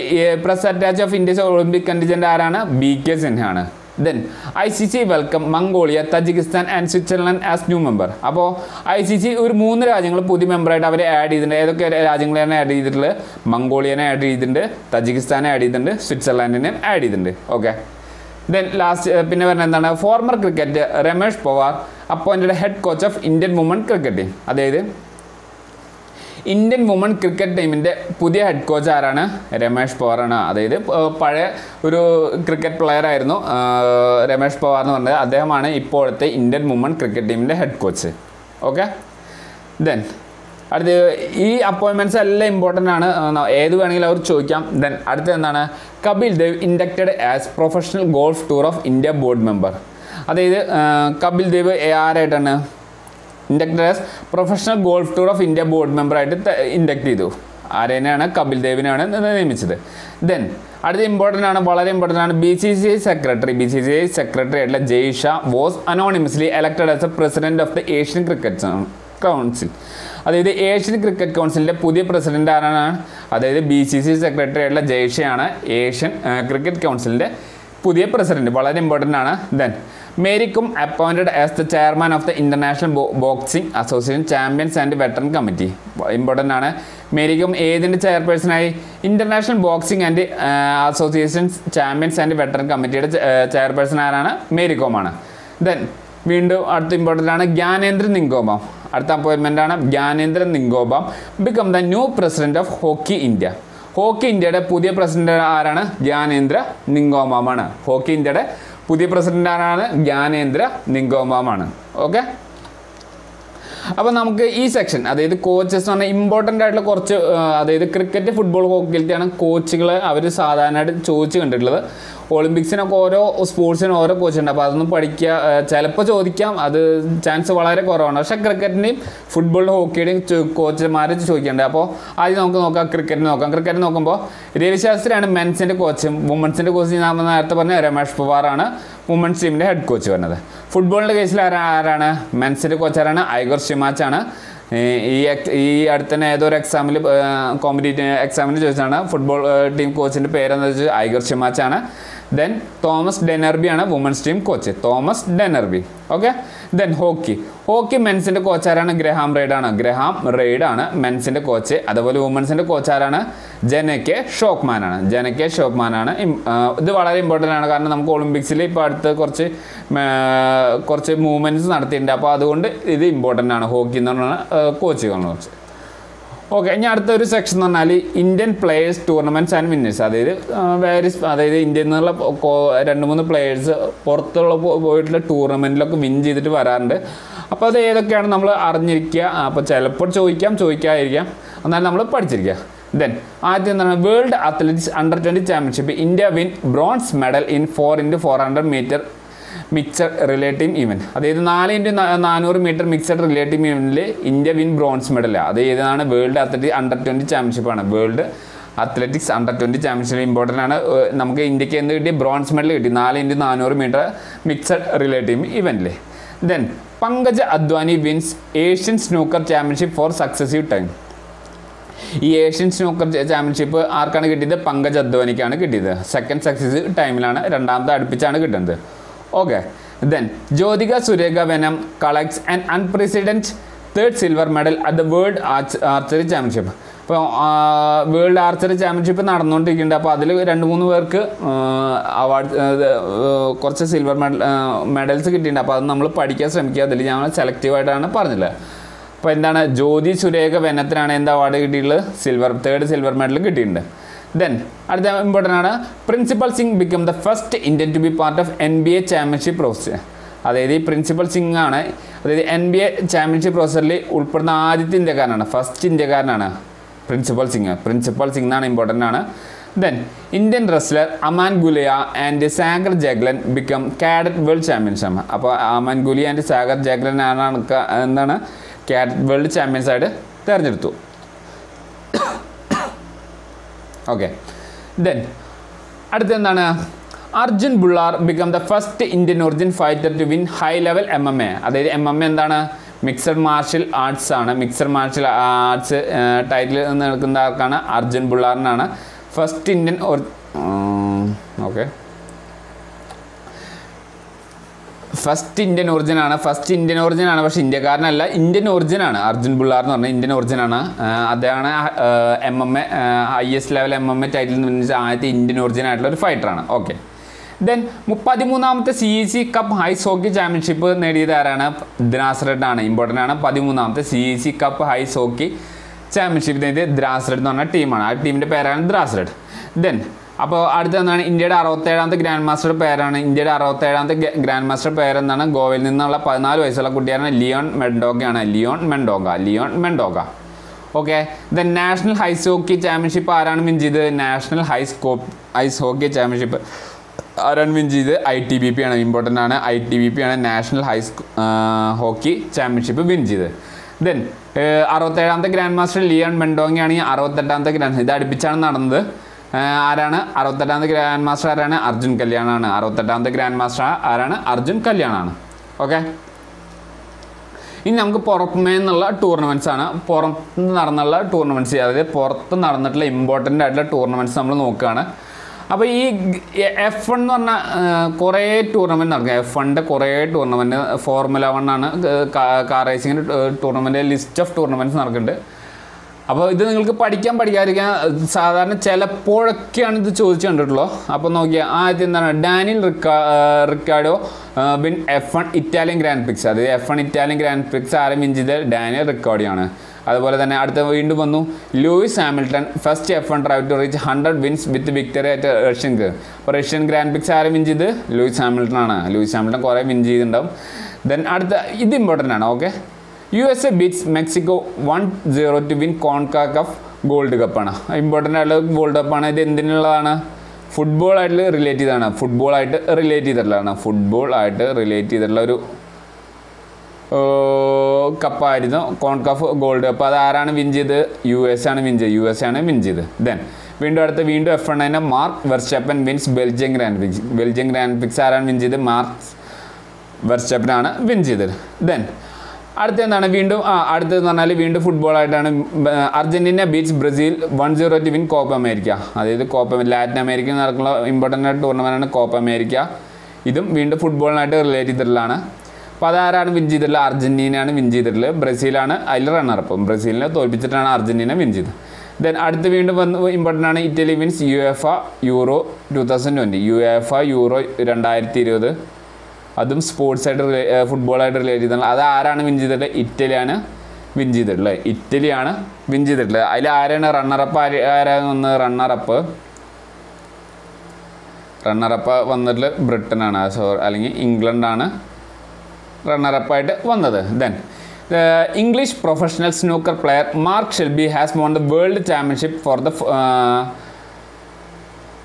press attache of India's Olympic contingent ആരാണ്? B K Sinha ആണ്. Then I C C welcome Mongolia Tajikistan and Switzerland as new member അപ്പോൾ I C C ഒരു മൂന്ന് രാജ്യങ്ങൾ പുതിയ മെമ്പറായിട്ട് അവർ add ചെയ്തിട്ടുണ്ട്. ഏതൊക്കെ രാജ്യങ്ങളെയാണ് ആഡ് ചെയ്തിട്ടുള്ളത്? മംഗോളിയനെ ആഡ് ചെയ്തിട്ടുണ്ട് തജിക്കിസ്ഥാനെ ആഡ് ചെയ്തിട്ടുണ്ട് സ്വിറ്റ്സർലാൻഡിനെയും ആഡ് ചെയ്തിട്ടുണ്ട്. ഓക്കെ ദെൻ ലാസ്റ്റ് പിന്നെ പറഞ്ഞ എന്താണ്? Former cricket Ramesh Powar appointed head coach of Indian woman cricket അതായത് ഇന്ത്യൻ വുമൺ ക്രിക്കറ്റ് ടീമിന്റെ പുതിയ ഹെഡ് കോച്ച് ആരാണ്? രമേഷ് പവാറാണ്. അതായത് പഴയ ഒരു ക്രിക്കറ്റ് പ്ലെയർ ആയിരുന്നു രമേഷ് പവാർ എന്ന് പറഞ്ഞത്. അദ്ദേഹമാണ് ഇപ്പോഴത്തെ ഇന്ത്യൻ വുമൺ ക്രിക്കറ്റ് ടീമിന്റെ ഹെഡ് കോച്ച് ഓക്കെ ദെൻ അടുത്ത് ഈ അപ്പോയിൻമെന്റ്സ് എല്ലാം ഇമ്പോർട്ടന്റ് ആണ്. ഏത് വേണമെങ്കിലും അവർ ചോദിക്കാം. ദെൻ അടുത്ത എന്താണ്? Kapil Dev inducted as professional golf tour of India board member അതായത് Kapil Dev ആരായിട്ടാണ്? Inducted as professional golf tour of India board മെമ്പറായിട്ട് induct ചെയ്തു. ആരേനെയാണ് കപിൽ ദേവിനെയാണ് നിയമിച്ചത്. ദെൻ അടുത്ത ഇമ്പോർട്ടന്റ് ആണ് വളരെ ഇമ്പോർട്ടന്റ് ആണ്. B C C I secretary B C C I secretary ആയിട്ടുള്ള Jay Shah was anonymously elected as a president of the Asian cricket council അതായത് Asian cricket കൗൺസിലിന്റെ പുതിയ പ്രസിഡന്റ് ആരാണ്? അതായത് ബി സി സി സെക്രട്ടറി ആയിട്ടുള്ള ജയ്ഷയാണ് Asian cricket കൗൺസിലിന്റെ പുതിയ president വളരെ ഇമ്പോർട്ടന്റ് ആണ്. Then Mary Kom appointed as the chairman of the international boxing association champions and veteran committee important ആണ്. മേരിക്കും ഏതിന്റെ ചെയർപേഴ്സണായി international boxing and associations champions and veteran കമ്മിറ്റിയുടെ chairperson ആരാണ്? മേരികോമാണ് ദെൻ വീണ്ടും അടുത്ത ഇമ്പോർട്ടന്റ് ആണ്. ജ്ഞാനേന്ദ്ര നിങ്കോബാം. അടുത്ത അപ്പോയിൻമെന്റ് ആണ് Gyanendra Ningombam. Become the new president of hockey India hockey ഇന്ത്യയുടെ പുതിയ പ്രസിഡന്റ് ആരാണ്? ജ്ഞാനേന്ദ്ര നിങ്കോമാണ് ഹോക്കി ഇന്ത്യയുടെ പുതിയ പ്രസിഡന്റ് ആരാണ് ജ്ഞാനേന്ദ്ര നിങ്കോമാണ് ഓക്കെ? അപ്പോൾ നമുക്ക് ഈ സെക്ഷൻ അതായത് കോച്ചസ് എന്ന് പറഞ്ഞാൽ ഇമ്പോർട്ടന്റ് ആയിട്ടുള്ള കുറച്ച് അതായത് ക്രിക്കറ്റ് ഫുട്ബോൾ ഹോക്കിയിലത്തെയാണ് കോച്ചുകളെ അവർ സാധാരണയായിട്ട് ചോദിച്ചു കണ്ടിട്ടുള്ളത്. ഒളിമ്പിക്സിനൊക്കെ ഓരോ സ്പോർട്സിനും ഓരോ കോച്ച് ഉണ്ട്. അപ്പോൾ അതൊന്നും പഠിക്കുക ചിലപ്പോൾ ചോദിക്കാം. അത് ചാൻസ് വളരെ കുറവാണ്. പക്ഷേ ക്രിക്കറ്റിന്റെയും ഫുട്ബോളിന്റെ ഹോക്കിയുടെയും കോച്ചുമാരെ ചോദിക്കേണ്ടത് അപ്പോൾ ആദ്യം നമുക്ക് നോക്കാം ക്രിക്കറ്റ് നോക്കാം. ക്രിക്കറ്റ് നോക്കുമ്പോൾ രവിശാസ്ത്രിയാണ് മെൻസിന്റെ കോച്ചും വുമൻസിന്റെ കോച്ച് ഞാൻ നേരത്തെ പറഞ്ഞ രമേഷ് പവാറാണ് വുമൻസ് ടീമിന്റെ ഹെഡ് കോച്ച് വരുന്നത് ഫുട്ബോളിന്റെ കേസിൽ ആരാ ആരാണ്? മെൻസിന്റെ കോച്ച് ആരാണ്? ഐഗർ ഷിമാച്ചാണ് ഈ- ഈ അടുത്തന്നെ ഏതോ ഒരു എക്സാമിൽ കോമ്പറ്റീറ്റീവ് എക്സാമിന് ചോദിച്ചാണ് ഫുട്ബോൾ ടീം കോച്ചിന്റെ പേരെന്ന് വെച്ചാൽ ഐഗർ ഷിമാച്ചാണ് ദെൻ തോമസ് ഡെനർബി ആണ് women's team coach Thomas Dennerby okay then hockey hockey മെൻസിന്റെ coach ആരാണ്? ഗ്രഹാം റെയ്ഡാണ് ഗ്രഹാം റെയ്ഡാണ് മെൻസിന്റെ കോച്ച് അതുപോലെ വുമൻസിന്റെ കോച്ച് ആരാണ്? ജനക്കെ ഷോക്ക്മാൻ ആണ്. ജനക്കെ ഷോക്ക്മാൻ ആണ്. ഇത് വളരെ ഇമ്പോർട്ടന്റ് ആണ്. കാരണം നമുക്ക് ഒളിമ്പിക്സിൽ ഇപ്പോൾ അടുത്ത് കുറച്ച് കുറച്ച് മൂവ്മെന്റ്സ് നടത്തിയിട്ടുണ്ട്. അപ്പോൾ അതുകൊണ്ട് ഇത് ഇമ്പോർട്ടന്റ് ആണ്. ഹോക്കി എന്ന് പറഞ്ഞാൽ കോച്ചുകളെ കുറിച്ച്. ഓക്കെ ഇനി അടുത്ത ഒരു സെക്ഷൻ എന്ന് പറഞ്ഞാൽ Indian players tournaments and winners അതായത് വേരിയസ് അതായത് ഇന്ത്യയിൽ നിന്നുള്ള രണ്ട് മൂന്ന് പ്ലേയേഴ്സ് പുറത്തുള്ള പോയിട്ടുള്ള ടൂർണമെന്റിലൊക്കെ വിൻ ചെയ്തിട്ട് വരാറുണ്ട്. അപ്പോൾ അത് ഏതൊക്കെയാണ് നമ്മൾ അറിഞ്ഞിരിക്കുക? അപ്പോൾ ചിലപ്പോൾ ചോദിക്കാം ചോദിക്കാതിരിക്കാം. എന്നാലും നമ്മൾ പഠിച്ചിരിക്കുക. ദെൻ ആദ്യം എന്താണ് world athletics under twenty championship India win bronze medal in four into four hundred metre mixed relative event അതായത് നാല് ഇന്റു നാനൂറ് മീറ്റർ മിക്സഡ് റിലേറ്റീവ് ഇവന്റിൽ ഇന്ത്യ വിൻ ബ്രോൺസ് മെഡലാണ് അത് ഏതാണ്? World athletic under twenty ചാമ്പ്യൻഷിപ്പാണ് world athletics under twenty championship important ആണ്. നമുക്ക് ഇന്ത്യയ്ക്ക് എന്ത് കിട്ടി? ബ്രോൺസ് മെഡൽ കിട്ടി. നാല് ഇന്റു നാനൂറ് metre mixed relative ഇവന്റിൽ then Pankaj Advani wins Asian snooker championship for successive time ഈ ഏഷ്യൻ സ്നൂക്കർ ചാമ്പ്യൻഷിപ്പ് ആർക്കാണ് കിട്ടിയത്? പങ്കജ് അദ്വാനിക്കാണ് കിട്ടിയത്. സെക്കൻഡ് സക്സസീവ് ടൈമിലാണ് രണ്ടാമത്തെ അടുപ്പിച്ചാണ് കിട്ടുന്നത്. Okay then Jyothika Surekha Vennam collects and unprecedented third silver medal at the world archery championship അപ്പോൾ world archery championship നടന്നുകൊണ്ടിരിക്കുന്നുണ്ട് അപ്പോൾ അതിൽ രണ്ട് മൂന്ന് പേർക്ക് അവാർഡ് കുറച്ച് സിൽവർ മെഡൽ മെഡൽസ് കിട്ടിയിട്ടുണ്ട്. അപ്പോൾ അത് നമ്മൾ പഠിക്കാൻ ശ്രമിക്കുക. അതിൽ ഞങ്ങൾ സെലക്റ്റീവായിട്ടാണ് പറഞ്ഞില്ല അപ്പോൾ എന്താണ്? ജ്യോതി സുരേഖ വെനത്തിനാണ് എന്താ അവാർഡ് കിട്ടിയിട്ടുള്ളത്? സിൽവർ തേർഡ് സിൽവർ മെഡൽ കിട്ടിയിട്ടുണ്ട്. ദെൻ അടുത്ത ഇമ്പോർട്ടന്റ് ആണ്. Princepal Singh become the first Indian to be part of N B A championship process അതായത് ഈ പ്രിൻസിപ്പൽ സിംഗ് ആണ്. അതായത് എൻ ബി എ ചാമ്പ്യൻഷിപ്പ് പ്രോസസ്സിൽ ഉൾപ്പെടുന്ന ആദ്യത്തെ ഇന്ത്യക്കാരനാണ്. ഫസ്റ്റ് ഇന്ത്യക്കാരനാണ് പ്രിൻസിപ്പൽ സിംഗ് പ്രിൻസിപ്പൽ സിംഗ് എന്നാണ് ഇമ്പോർട്ടന്റ് ആണ്. Then Indian wrestler Aman Gulia and Sagar Jaglan become cadet world champions അപ്പോൾ അമാൻ ഗുലിയ ആൻഡ് സാഗർ ജഗ്ലൻ ആണ് എന്താണ്? കാഡറ്റ് വേൾഡ് ചാമ്പ്യൻസ് ആയിട്ട് തിരഞ്ഞെടുത്തു. ഓക്കെ ദെൻ അടുത്ത എന്താണ്? Arjun Bhullar become the first Indian origin fighter to win high level M M A അതായത് M M A എന്താണ്? Mixed martial arts ആണ്. മിക്സഡ് മാർഷൽ ആർട്സ് ടൈറ്റിൽ നിൽക്കുന്ന ആർക്കാണ് Arjun ബുള്ളാറിനാണ് first Indian okay first Indian origin ആണ്. First Indian origin ആണ്. പക്ഷേ ഇന്ത്യക്കാരനല്ല Indian origin ആണ്. അർജുൻ ബുള്ളാർ എന്ന് പറഞ്ഞാൽ ഇന്ത്യൻ ഒറിജിൻ ആണ്. അദ്ദേഹമാണ് M M A S level M M A title നിന്ന് ആദ്യത്തെ ഇന്ത്യൻ ഒറിജിൻ ആയിട്ടുള്ള ഒരു ഫൈറ്ററാണ് ഓക്കെ ദെൻ പതിമൂന്നാമത്തെ C E C cup ice hockey championship നേടിയത് ആരാണ്? ദിനാസ് റെഡ് ആണ്. ഇമ്പോർട്ടന്റ് ആണ്. പതിമൂന്നാമത്തെ C E C cup ice hockey championship നേടിയത് ദ്രാസ്രഡ് എന്ന് പറഞ്ഞ ടീമാണ്. ആ ടീമിന്റെ പേരാണ് ദ്രാസ്രഡ് ദെൻ അപ്പോൾ അടുത്ത എന്താണ്? ഇന്ത്യയുടെ അറുപത്തേഴാമത്തെ ഗ്രാൻഡ് മാസ്റ്റർ പേരാണ്. ഇന്ത്യയുടെ അറുപത്തേഴാമത്തെ ഗ്രാൻഡ് മാസ്റ്റർ പേരെന്താണ്? ഗോവയിൽ നിന്നുള്ള പതിനാല് വയസ്സുള്ള കുട്ടിയാണ് Leon മെൻഡോഗയാണ്. Leon Mendonca Leon Mendonca. Okay the national ice hockey championship ആരാണ് വിൻ ചെയ്തത്? National ice ice hockey championship ആരാണ് വിൻ ചെയ്തത്? ഐ ടി ബി പി ആണ്. ഇമ്പോർട്ടന്റ് ആണ്. ഐ ടി ബി പി ആണ് national ice hockey championship win ചെയ്തത്. Then അറുപത്തേഴാമത്തെ grand master Leon മെൻഡോങ്ങയാണ് ഈ അറുപത്തെട്ടാമത്തെ ഗ്രാൻഡ് ഇത് അടുപ്പിച്ചാണ് നടന്നത്. ആരാണ്? അറുപത്തെട്ടാമത്തെ ഗ്രാൻഡ് മാസ്റ്റർ ആരാണ്? അർജുൻ കല്യാണാണ്. അറുപത്തെട്ടാമത്തെ ഗ്രാൻഡ് മാസ്റ്റർ ആരാണ്? അർജുൻ കല്യാണാണ്. ഓക്കെ? ഇനി നമുക്ക് പുറമേ നിന്നുള്ള ടൂർണമെന്റ്സ് ആണ്. പുറത്ത് നടന്നുള്ള ടൂർണമെന്റ്സ് അതായത് പുറത്ത് നടന്നിട്ടുള്ള ഇമ്പോർട്ടന്റ് ആയിട്ടുള്ള ടൂർണമെന്റ്സ് നമ്മൾ നോക്കുകയാണ്. അപ്പോൾ ഈ എഫ് എന്ന് പറഞ്ഞാൽ കുറേ ടൂർണമെന്റ് നടക്കുക എഫ് വണ്ണിന്റെ കുറേ ടൂർണമെന്റ് ഫോർമുല വൺ ആണ്. കാർ റേസിങ്ങിന്റെ ടൂർണമെന്റ് ലിസ്റ്റ് ഓഫ് ടൂർണമെന്റ്സ് നടക്കുന്നുണ്ട്. അപ്പോൾ ഇത് നിങ്ങൾക്ക് പഠിക്കാൻ പഠിക്കാതിരിക്കാൻ സാധാരണ ചിലപ്പോഴൊക്കെയാണ് ഇത് ചോദിച്ചു കണ്ടിട്ടുള്ളൂ. അപ്പോൾ നോക്കിയാൽ ആദ്യം എന്താണ്? Daniel റിക്കാ Ricciardo win F one Italian grand prix അതായത് F one Italian grand prix ആരംഭിച്ചത് ഡാനിയൽ റിക്കാർഡിയാണ് അതുപോലെ തന്നെ അടുത്ത വീണ്ടും വന്നു Lewis Hamilton first F one drive to reach hundred wins with victory at Russian അപ്പോൾ റഷ്യൻ ഗ്രാൻഡ് പിക്സ് ആരും വിൻ ലൂയിസ് ഹാമിൽട്ടൺ ആണ്. ലൂയിസ് ഹാമിൽട്ടൺ കുറേ വിൻ ചെയ്തിട്ടുണ്ടാവും. ദെൻ അടുത്ത ഇത് ഇമ്പോർട്ടന്റ് ആണ് okay U S A beats Mexico one zero to win Concacaf Gold കപ്പാണ് important ആയിട്ടുള്ള ഗോൾഡ് കപ്പാണ് ഇത് എന്തിനുള്ളതാണ്? ഫുട്ബോൾ ആയിട്ട് റിലേറ്റ് ചെയ്താണ് ഫുട്ബോൾ ആയിട്ട് റിലേറ്റ് ചെയ്തിട്ടുള്ളതാണ്. ഫുട്ബോൾ ആയിട്ട് റിലേറ്റ് ചെയ്തിട്ടുള്ള ഒരു കപ്പായിരുന്നു കോൺകാഫ് ഗോൾഡ് കപ്പ് അത് ആരാണ് വിൻ ചെയ്ത്? യു എസ് ആണ് വിൻ ചെയ്ത്. യു എസ് ആണ് വിൻ ചെയ്ത്. ദെൻ വീണ്ടും അടുത്ത വീണ്ടും F one Mark Verstappen wins Belgium Grand Prix Belgium Grand Prix ആരാണ് വിൻ ചെയ്ത്? മാർക്ക് വെർസ്റ്റപ്പനാണ് വിൻ ചെയ്തത്. ദെൻ അടുത്ത എന്താണ് വീണ്ടും ആ അടുത്തതെന്ന് പറഞ്ഞാൽ വീണ്ടും ഫുട്ബോളായിട്ടാണ് Argentina beat Brazil one zero to win Copa America അതായത് കോപ്പ ലാറ്റിൻ അമേരിക്കയിൽ നടക്കുന്ന ഇമ്പോർട്ടന്റ് ആയിട്ട് ആണ് കോപ്പ അമേരിക്ക ഇതും വീണ്ടും ഫുട്ബോളിനായിട്ട് റിലേറ്റ് ചെയ്തിട്ടുള്ളതാണ്. അപ്പോൾ അതാരാണ് വിൻ ചെയ്തിട്ടുള്ളത് അർജന്റീനയാണ് വിൻ ചെയ്തിട്ടുള്ളത്. ബ്രസീലാണ് അതിൽ റണ്ണറപ്പ് ബ്രസീലിനെ തോൽപ്പിച്ചിട്ടാണ് അർജന്റീന വിൻ ചെയ്തത്. ദെൻ അടുത്ത് വീണ്ടും വന്ന് ഇമ്പോർട്ടന്റ് ആണ് Italy wins UEFA Euro two thousand twenty UEFA Euro രണ്ടായിരത്തി ഇരുപത്. അതും സ്പോർട്സ് ആയിട്ട് റിലേ ഫുട്ബോളായിട്ട് റിലേറ്റ് ചെയ്തിട്ടുള്ളത് അത് ആരാണ് വിൻ ചെയ്തിട്ടുള്ളത് ഇറ്റലിയാണ് വിൻ ചെയ്തിട്ടുള്ളത്. ഇറ്റലിയാണ് വിൻ ചെയ്തിട്ടുള്ളത്. അതിൽ ആരാണ് റണ്ണറപ്പ് ആര് ആരാണ് വന്നത് റണ്ണറപ്പ് റണ്ണറപ്പ് വന്നിട്ടുള്ളത് ബ്രിട്ടനാണ്. സോ അല്ലെങ്കിൽ ഇംഗ്ലണ്ടാണ് റണ്ണറപ്പായിട്ട് വന്നത്. Then English professional snooker player Mark Selby has won the world championship for the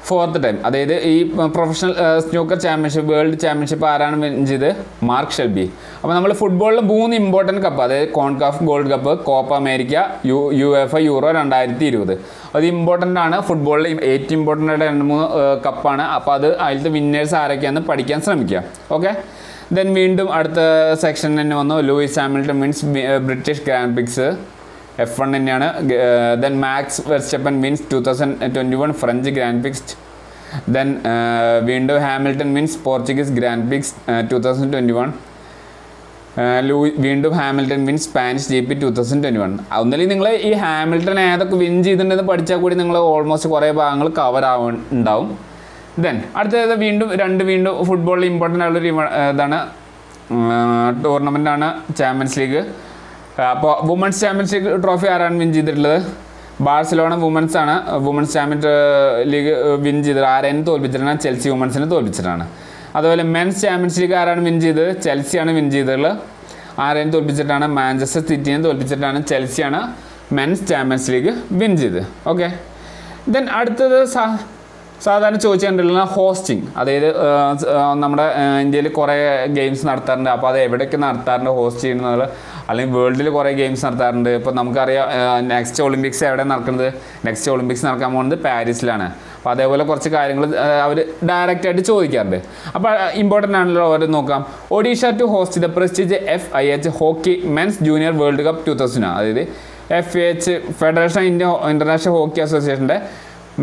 fourth time അതായത് ഈ professional snooker championship world championship ആരാണ് വിൻ ചെയ്ത്? Mark Selby. അപ്പോൾ നമ്മൾ ഫുട്ബോളിൽ മൂന്ന് ഇമ്പോർട്ടന്റ് കപ്പ് അതായത് Concacaf gold cup Copa America U UEFA Euro രണ്ടായിരത്തി ഇരുപത് അത് ഇമ്പോർട്ടന്റ് ആണ്. ഫുട്ബോളിൽ ഏറ്റവും ഇമ്പോർട്ടന്റ് ആയിട്ട് രണ്ട് മൂന്ന് കപ്പാണ് അപ്പോൾ അത് അതിലത്തെ വിന്നേഴ്സ് ആരൊക്കെയാണെന്ന് പഠിക്കാൻ ശ്രമിക്കുക ഓക്കെ ദെൻ വീണ്ടും അടുത്ത സെക്ഷൻ തന്നെ വന്നു. Lewis Hamilton means British grand prix F one തന്നെയാണ്. Then Max Verstappen means two thousand twenty one French grand prix then വീണ്ടും Hamilton means Portuguese grand prix two thousand twenty one ലൂ വീണ്ടും Hamilton win Spanish G P two thousand twenty one ഒന്നല്ലെങ്കിൽ നിങ്ങൾ ഈ Hamilton ഏതൊക്കെ win ചെയ്തിട്ടുണ്ടെന്ന് പഠിച്ചാൽ കൂടി നിങ്ങൾ ഓൾമോസ്റ്റ് കുറേ ഭാഗങ്ങൾ കവർ ആവും ഉണ്ടാവും ദെൻ അടുത്തത് വീണ്ടും രണ്ട് വീണ്ടും ഫുട്ബോളിൽ ഇമ്പോർട്ടന്റ് ആയിട്ടുള്ളൊരു ഇതാണ് ടൂർണമെന്റാണ് ചാമ്പ്യൻസ് ലീഗ് അപ്പോൾ വുമൻസ് ചാമ്പ്യൻസ് ലീഗ് ട്രോഫി ആരാണ് വിൻ ചെയ്തിട്ടുള്ളത്? ബാഴ്സലോണ വുമൻസ് ആണ്. വുമൻസ് ചാമ്പ്യൻ ലീഗ് വിൻ ചെയ്തത് ആരെയും തോൽപ്പിച്ചിട്ടാണ്? ചെൽസി വുമൻസിനെ തോൽപ്പിച്ചിട്ടാണ്. അതുപോലെ മെൻസ് ചാമ്പ്യൻസ് ലീഗ് ആരാണ് വിൻ ചെയ്തത്? ചെൽസിയാണ് വിൻ ചെയ്തിട്ടുള്ളത്. ആരെയും തോൽപ്പിച്ചിട്ടാണ്? മാഞ്ചസ്റ്റർ സിറ്റിനെ തോൽപ്പിച്ചിട്ടാണ് ചെൽസിയാണ് മെൻസ് ചാമ്പ്യൻസ് ലീഗ് വിൻ ചെയ്ത് ഓക്കെ ദെൻ അടുത്തത് സാ സാധാരണ ചോദിച്ചു കണ്ടിട്ടുള്ള ഹോസ്റ്റിംഗ് അതായത് നമ്മുടെ ഇന്ത്യയിൽ കുറേ ഗെയിംസ് നടത്താറുണ്ട്. അപ്പോൾ അത് എവിടെയൊക്കെ നടത്താറുണ്ട് ഹോസ്റ്റ് ചെയ്യുന്നത്? അല്ലെങ്കിൽ വേൾഡിൽ കുറേ ഗെയിംസ് നടത്താറുണ്ട്. ഇപ്പോൾ നമുക്കറിയാം നെക്സ്റ്റ് ഒളിമ്പിക്സ് എവിടെ നടക്കുന്നത്? നെക്സ്റ്റ് ഒളിമ്പിക്സ് നടക്കാൻ പോകുന്നത് പാരീസിലാണ്. അപ്പോൾ അതേപോലെ കുറച്ച് കാര്യങ്ങൾ അവർ ഡയറക്റ്റ് ആയിട്ട് ചോദിക്കാറുണ്ട്. അപ്പോൾ ഇമ്പോർട്ടന്റ് ആണല്ലോ അവർ നോക്കാം. Odisha to host the prestige F I H hockey men's junior world cup two thousand അതായത് F H federation India international hockey അസോസിയേഷന്റെ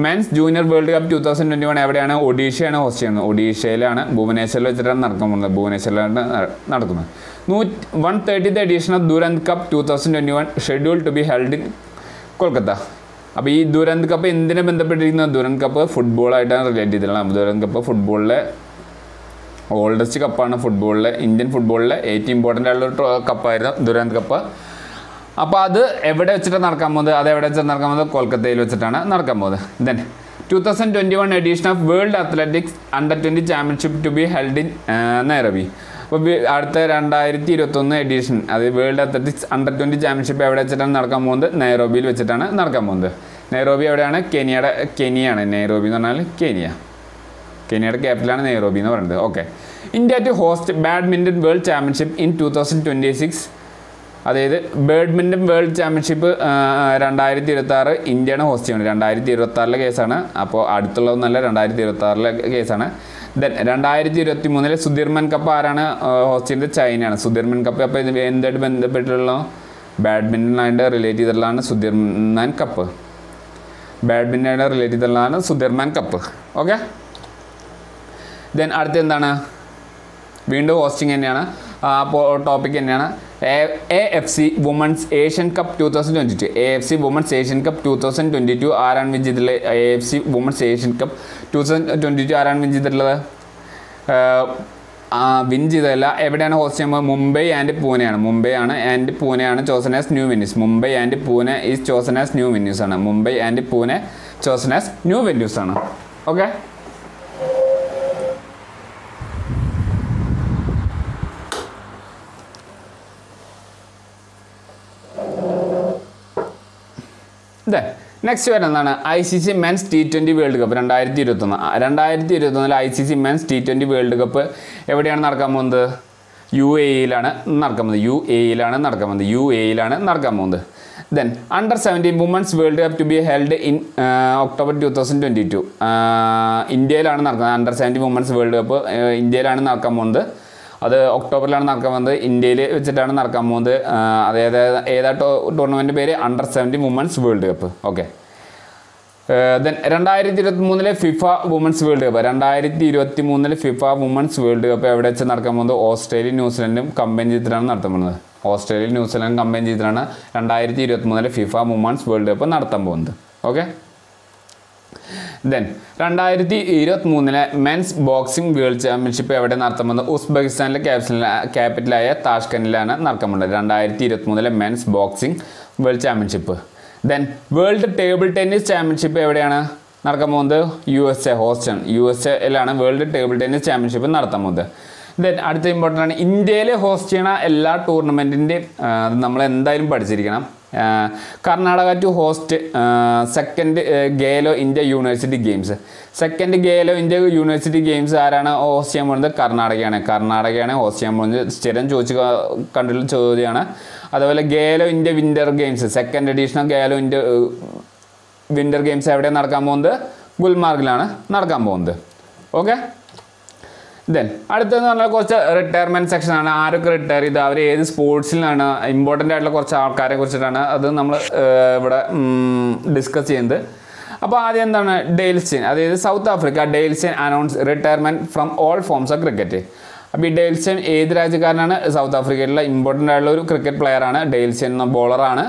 men's junior world cup two thousand twenty one എവിടെയാണ്? ഒഡീഷയാണ് ഹോസ്റ്റ് ചെയ്യുന്നത്. ഒഡീഷയിലാണ് ഭുവനേശ്വറിൽ വെച്ചിട്ടാണ് നടക്കാൻ പോകുന്നത്. ഭുവനേശ്വറിലാണ് നടക്കുന്നത്. One thirtieth edition of Durand cup two thousand twenty one schedule to be held in Kolkata അപ്പോൾ ഈ ദുരന്ത് കപ്പ് എന്തിനെ ബന്ധപ്പെട്ടിരിക്കുന്ന? ദുരന്ത് കപ്പ് ഫുട്ബോളായിട്ടാണ് റിലേറ്റ് ചെയ്തിട്ടുള്ളത്. ദുരന്ത് കപ്പ് ഫുട്ബോളിലെ ഓൾഡസ്റ്റ് കപ്പാണ് ഫുട്ബോളിലെ ഇന്ത്യൻ ഫുട്ബോളിലെ ഏറ്റവും ഇമ്പോർട്ടന്റ് ആയിട്ടുള്ള കപ്പായിരുന്നു ദുരന്ത് കപ്പ് അപ്പോൾ അത് എവിടെ വെച്ചിട്ടാണ് നടക്കാൻ പോകുന്നത്? അത് എവിടെ വെച്ചിട്ട് നടക്കാൻ പോകുന്നത്? കൊൽക്കത്തയിൽ വെച്ചിട്ടാണ് നടക്കാൻ പോകുന്നത്. Then two thousand twenty one edition of world athletics under twenty championship to be held in Nairobi അപ്പോൾ അടുത്ത രണ്ടായിരത്തി ഇരുപത്തൊന്ന് എഡീഷൻ അത് world athletics under twenty championship എവിടെ വെച്ചിട്ടാണ് നടക്കാൻ പോകുന്നത്? നൈറോബിയിൽ വെച്ചിട്ടാണ് നടക്കാൻ പോകുന്നത്. നൈറോബി എവിടെയാണ്? കെനിയയുടെ കെനിയാണ് നൈറോബി എന്ന് പറഞ്ഞാൽ കെനിയ കെനിയയുടെ ക്യാപിറ്റലാണ് നെയ്റോബി എന്ന് പറയുന്നത്. Okay India to host badminton world championship in two thousand twenty six അതായത് ബാഡ്മിന്റൺ വേൾഡ് ചാമ്പ്യൻഷിപ്പ് രണ്ടായിരത്തി ഇരുപത്തി ആറ് ഇന്ത്യയാണ് ഹോസ്റ്റ് ചെയ്യുന്നത്. രണ്ടായിരത്തി ഇരുപത്തി ആറിലെ കേസാണ് അപ്പോൾ അടുത്തുള്ളതൊന്നല്ല രണ്ടായിരത്തി ഇരുപത്തി ആറിലെ കേസാണ് ദെൻ രണ്ടായിരത്തി ഇരുപത്തി മൂന്നിലെ സുധീർമൻ കപ്പ് ആരാണ് ഹോസ്റ്റ് ചെയ്യുന്നത് ചൈനയാണ്. സുധീർമൻ കപ്പ് അപ്പോൾ ഇത് എന്തായിട്ട് ബന്ധപ്പെട്ടുള്ള ബാഡ്മിന്റണായിട്ട് റിലേറ്റ് ചെയ്തിട്ടുള്ളതാണ് സുധീർമാൻ കപ്പ്. ബാഡ്മിന്റനായിട്ട് റിലേറ്റ് ചെയ്തിട്ടുള്ളതാണ് സുധീർമാൻ കപ്പ്. ഓക്കെ ദെൻ അടുത്ത എന്താണ്? വീണ്ടും ഹോസ്റ്റിംഗ് തന്നെയാണ്. ആ ടോപ്പിക് തന്നെയാണ്. A F C women's Asian cup two thousand twenty two A F C women's Asian cup two thousand twenty two ആരാണ് വിൻ ചെയ്തിട്ടുള്ളത് A F C women's Asian cup two thousand twenty two ആരാണ് win ചെയ്തിട്ടുള്ളത് win ചെയ്തതല്ല. എവിടെയാണ് host ചെയ്യുമ്പോൾ Mumbai and പൂനെയാണ്. മുംബൈ ആണ് and പൂനെയാണ് chosen as new venues Mumbai and Pune is chosen as new venues ആണ്. Mumbai and Pune chosen as new venues ആണ്. Okay then next വരുന്നതാണ് I C C men's T twenty world cup രണ്ടായിരത്തി ഇരുപത്തൊന്ന് രണ്ടായിരത്തി ഇരുപത്തൊന്നിൽ I C C men's T twenty world cup എവിടെയാണ് നടക്കാൻ പോകുന്നത്? യു എ ഇയിലാണ് നടക്കാൻ പോകുന്നത്. യു എ ഇയിലാണ് നടക്കാൻ പോകുന്നത്. യു എ ഇയിലാണ് നടക്കാൻ പോകുന്നത്. Then under seventeen women's world cup to be held in October two thousand twenty two ഇന്ത്യയിലാണ് നടക്കുന്നത്. Under seventeen women's world cup ഇന്ത്യയിലാണ് നടക്കാൻ പോകുന്നത്. അത് ഒക്ടോബറിലാണ് നടക്കാൻ പോകുന്നത്. ഇന്ത്യയിൽ വെച്ചിട്ടാണ് നടക്കാൻ പോകുന്നത്. അതായത് ഏതാ ടൂർണമെന്റ് പേര്? Under seventy women's world cup okay then രണ്ടായിരത്തി ഇരുപത്തി മൂന്നിലെ ഫിഫ വുമൻസ് വേൾഡ് കപ്പ് രണ്ടായിരത്തി ഇരുപത്തി മൂന്നിലെ ഫിഫ വുമൻസ് വേൾഡ് കപ്പ് എവിടെ വെച്ച് നടക്കാൻ പോകുന്നത്? ഓസ്ട്രേലിയ ന്യൂസിലൻഡും കമ്പൈൻ ചെയ്തിട്ടാണ് നടത്താൻ പോകുന്നത്. ഓസ്ട്രേലിയ ന്യൂസിലൻഡും കമ്പൈൻ ചെയ്തിട്ടാണ് രണ്ടായിരത്തി ഇരുപത്തി മൂന്നിലെ ഫിഫ വുമൻസ് വേൾഡ് കപ്പ് നടത്താൻ പോകുന്നത്. ഓക്കെ ദെൻ രണ്ടായിരത്തി ഇരുപത്തി മൂന്നിലെ മെൻസ് ബോക്സിംഗ് വേൾഡ് ചാമ്പ്യൻഷിപ്പ് എവിടെ നടത്തുമെന്ന് ഉസ്ബെക്കിസ്ഥാനിലെ ക്യാപിറ്റൽ ക്യാപിറ്റലായ താഷ്കനിലാണ് നടക്കുന്നത് രണ്ടായിരത്തി ഇരുപത്തി മൂന്നിലെ men's boxing world championship then world table tennis championship എവിടെയാണ് നടക്കാൻ പോകുന്നത്? U S A Houston U S എയിലാണ് world table tennis championship നടത്താൻ പോകുന്നത്. ദെൻ അടുത്ത ഇമ്പോർട്ടന്റ് ആണ്. ഇന്ത്യയിലെ ഹോസ്റ്റ് ചെയ്യണ എല്ലാ ടൂർണമെന്റിന്റെയും നമ്മൾ എന്തായാലും പഠിച്ചിരിക്കണം. Karnataka to host second Khelo India university games second Khelo India university games ആരാണ് ഹോസ്റ്റ് ചെയ്യാൻ പോകുന്നത്? കർണാടകയാണ്. കർണാടകയാണ് ഹോസ്റ്റ് ചെയ്യാൻ പോകുന്നത്. സ്ഥിരം ചോദിച്ച് കണ്ടിട്ടുള്ള ചോദ്യമാണ് അതുപോലെ Khelo India winter games second edition of Khelo India winter games എവിടെ നടക്കാൻ പോകുന്നത്? ഗുൽമാർഗിലാണ് നടക്കാൻ പോകുന്നത്. ഓക്കെ ദെൻ അടുത്തതെന്ന് പറഞ്ഞാൽ കുറച്ച് റിട്ടയർമെന്റ് സെക്ഷനാണ് ആരൊക്കെ റിട്ടയർ ചെയ്ത്? അവർ ഏത് സ്പോർട്സിലാണ് ഇമ്പോർട്ടന്റ് ആയിട്ടുള്ള കുറച്ച് ആൾക്കാരെ കുറിച്ചിട്ടാണ് അത് നമ്മൾ ഇവിടെ ഡിസ്കസ് ചെയ്യുന്നത്. അപ്പോൾ ആദ്യം എന്താണ്? ഡെയിൽസ്റ്റൈൻ അതായത് South Africa Dale Steyn announce retirement from all forms of cricket അപ്പോൾ ഈ ഡെയിൽസ്റ്റൈൻ ഏത് രാജ്യക്കാരനാണ്? സൗത്ത് ആഫ്രിക്കയിലുള്ള ഇമ്പോർട്ടന്റ് ആയിട്ടുള്ള ഒരു ക്രിക്കറ്റ് പ്ലെയറാണ് ഡെയിൽസ്റ്റൈൻ എന്ന ബോളറാണ്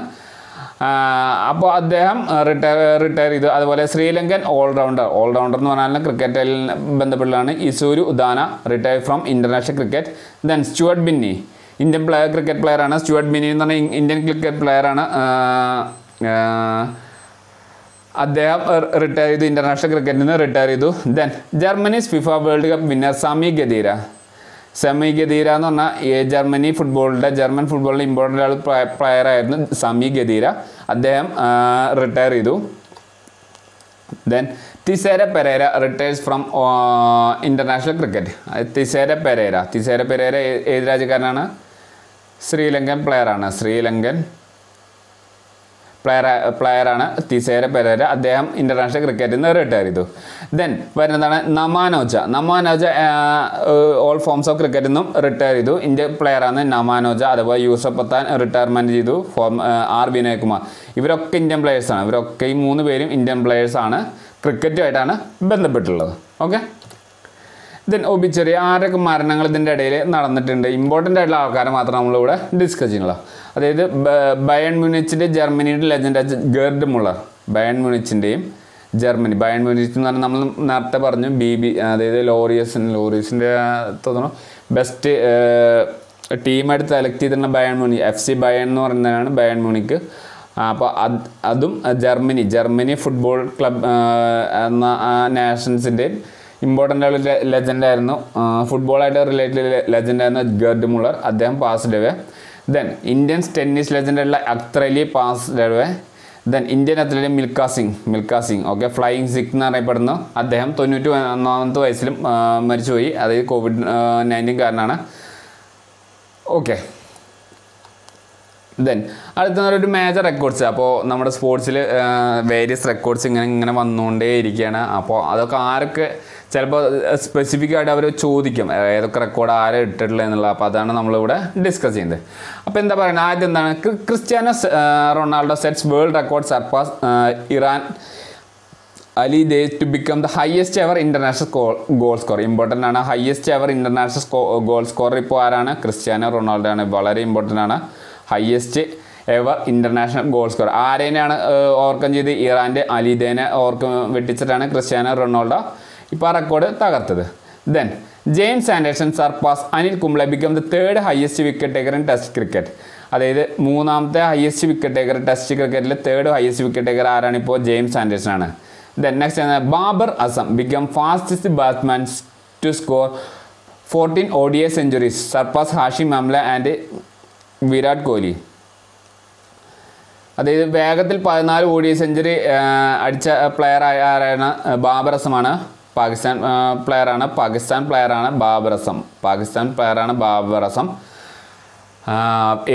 അപ്പോൾ അദ്ദേഹം റിട്ടയർ റിട്ടയർ ചെയ്തു. അതുപോലെ ശ്രീലങ്കൻ ഓൾറൗണ്ടർ ഓൾറൗണ്ടർ എന്ന് പറഞ്ഞാൽ ക്രിക്കറ്റിൽ ബന്ധപ്പെട്ടാണ് Isuru Udana retire from international cricket then Stuart Binny. Indian player cricket പ്ലെയറാണ് സ്റ്റുവർട്ട് ബിന്നി എന്ന് പറഞ്ഞാൽ ഇന്ത്യൻ ക്രിക്കറ്റ് പ്ലെയറാണ് അദ്ദേഹം റിട്ടയർ ചെയ്തു. ഇന്റർനാഷണൽ ക്രിക്കറ്റിൽ നിന്ന് റിട്ടയർ ചെയ്തു. Then Germany's FIFA World Cup winner Sami Khedira Sami Khedira എന്ന് പറഞ്ഞാൽ ജർമ്മനി ഫുട്ബോളിന്റെ ജർമ്മൻ ഫുട്ബോളിന്റെ ഇമ്പോർട്ടന്റ് ആൾ പ്ലെയർ ആയിരുന്നു സമി ഗദീര അദ്ദേഹം റിട്ടയർ ചെയ്തു. Then Thisara Perera retires from international cricket Thisara Perera. Thisara Perera ഏത് രാജ്യക്കാരനാണ്? ശ്രീലങ്കൻ പ്ലെയറാണ് ശ്രീലങ്കൻ പ്ലെയർ ആണ് തിസേര പെരേര അദ്ദേഹം ഇന്റർനാഷണൽ ക്രിക്കറ്റിൽ നിന്ന് റിട്ടയർ ചെയ്തു. ദെൻ വരുന്നതാണ് Naman Ojha Naman Ojha all forms of ക്രിക്കറ്റിൽ നിന്നും റിട്ടയർ ചെയ്തു. ഇന്ത്യ പ്ലെയറാണ് നമാനോജ അതുപോലെ യൂസഫ് പത്താൻ റിട്ടയർമെന്റ് ചെയ്തു. ഫോം ആർ വിനയകുമാർ ഇവരൊക്കെ ഇന്ത്യൻ പ്ലെയേഴ്സാണ് ഇവരൊക്കെ ഈ മൂന്ന് പേരും ഇന്ത്യൻ പ്ലെയേഴ്സാണ് ക്രിക്കറ്റുമായിട്ടാണ് ബന്ധപ്പെട്ടുള്ളത്. ഓക്കെ ദെൻ ഒബിച്ചറി ആരൊക്കെ മരണങ്ങൾ ഇതിന്റെ ഇടയിൽ നടന്നിട്ടുണ്ട്? ഇമ്പോർട്ടന്റ് ആയിട്ടുള്ള ആൾക്കാരെ മാത്രം നമ്മളിവിടെ ഡിസ്കസ് ചെയ്യുന്നുള്ളൂ അതായത് ബയൺ മ്യൂണിച്ചിന്റെ ജർമ്മനിയുടെ ലെജൻഡ് ഗേർഡ് മുള്ളർ ബയൺ മ്യൂണിച്ചിന്റെയും ജർമ്മനി. ബയൺ മ്യൂണിച്ച് എന്ന് പറഞ്ഞാൽ നമ്മൾ നേരത്തെ പറഞ്ഞു ബി ബി അതായത് ലോറിയസ് ലോറിയസിന്റെ തോന്നുന്നു ബെസ്റ്റ് ടീമായിട്ട് സെലക്ട് ചെയ്തിരുന്ന Bayern Munich F C Bayern എന്ന് പറയുന്നതാണ് ബയൺ മ്യൂണിക്ക്. അപ്പോൾ അത് അതും ജർമ്മനി. ജർമ്മനി ഫുട്ബോൾ ക്ലബ് എന്ന നാഷൻസിന്റെ ഇമ്പോർട്ടന്റ് ആയിട്ടുള്ള ലെജൻഡായിരുന്നു ഫുട്ബോളായിട്ട് റിലേറ്റഡ് ലെജൻഡായിരുന്നു ഗർഡ് മുള്ളർ അദ്ദേഹം passed away then Indian tennis ലെജൻഡായിട്ടുള്ള Akhtar Ali passed away then Indian athlete Milkha Singh Milkha Singh okay flying Sikh എന്ന് അറിയപ്പെടുന്നു അദ്ദേഹം തൊണ്ണൂറ്റി ഒന്നാമത്തെ വയസ്സിലും മരിച്ചുപോയി. അതായത് കോവിഡ് നയന്റീൻ കാരണമാണ് ഓക്കെ ദെൻ അടുത്ത ഒരു മേജർ റെക്കോർഡ്സ് അപ്പോൾ നമ്മുടെ സ്പോർട്സിൽ വേരിയസ് റെക്കോർഡ്സ് ഇങ്ങനെ ഇങ്ങനെ വന്നുകൊണ്ടേ ഇരിക്കുകയാണ് അപ്പോൾ അതൊക്കെ ആരൊക്കെ ചിലപ്പോൾ സ്പെസിഫിക് ആയിട്ട് അവർ ചോദിക്കും ഏതൊക്കെ റെക്കോർഡ് ആരെ ഇട്ടിട്ടുള്ളത് എന്നുള്ളത് അപ്പോൾ അതാണ് നമ്മളിവിടെ ഡിസ്കസ് ചെയ്യുന്നത്. അപ്പോൾ എന്താ പറയുന്നത്? ആദ്യം എന്താണ്? ക്രി- Cristiano Ronaldo sets world record surpass Iran. Ali Daei to become the highest ever international goal scorer important ആണ്. Highest ever international score goal scorer ഇപ്പോൾ ആരാണ്? ക്രിസ്ത്യാനോ റൊണാൾഡോ ആണ്. വളരെ ഇമ്പോർട്ടന്റ് ആണ്. Highest ever international goal scorer ആരേനെയാണ് overcome ചെയ്ത്? ഇറാന്റെ അലിദേനെ ഓർക്കം വെട്ടിച്ചിട്ടാണ് Cristiano Ronaldo ഇപ്പോൾ ആ റെക്കോർഡ് തകർത്തത്. Then James Anderson surpass Anil Kumble become the third highest wicket taker in test cricket അതായത് മൂന്നാമത്തെ ഹയസ്റ്റ് വിക്കറ്റ് ടേക്കർ ടെസ്റ്റ് ക്രിക്കറ്റിലെ തേർഡ് ഹയസ്റ്റ് വിക്കറ്റ് ടേക്കർ ആരാണ് ഇപ്പോൾ? ജെയിംസ് ആൻഡേഴ്സൺ ആണ്. ദെൻ നെക്സ്റ്റ് ആണ് Babar Azam become fastest batsman to score fourteen O centuries surpass Hashim Amla and Virat Kohli. അതായത് വേഗത്തിൽ പതിനാല് ഓടിയ സെഞ്ചുറി അടിച്ച പ്ലെയർ ആരാണ്? ബാബർ അസമാണ്. പാകിസ്ഥാൻ പ്ലെയറാണ് പാകിസ്ഥാൻ പ്ലെയറാണ് ബാബർ അസം. പാകിസ്ഥാൻ പ്ലെയറാണ് ബാബർ അസം.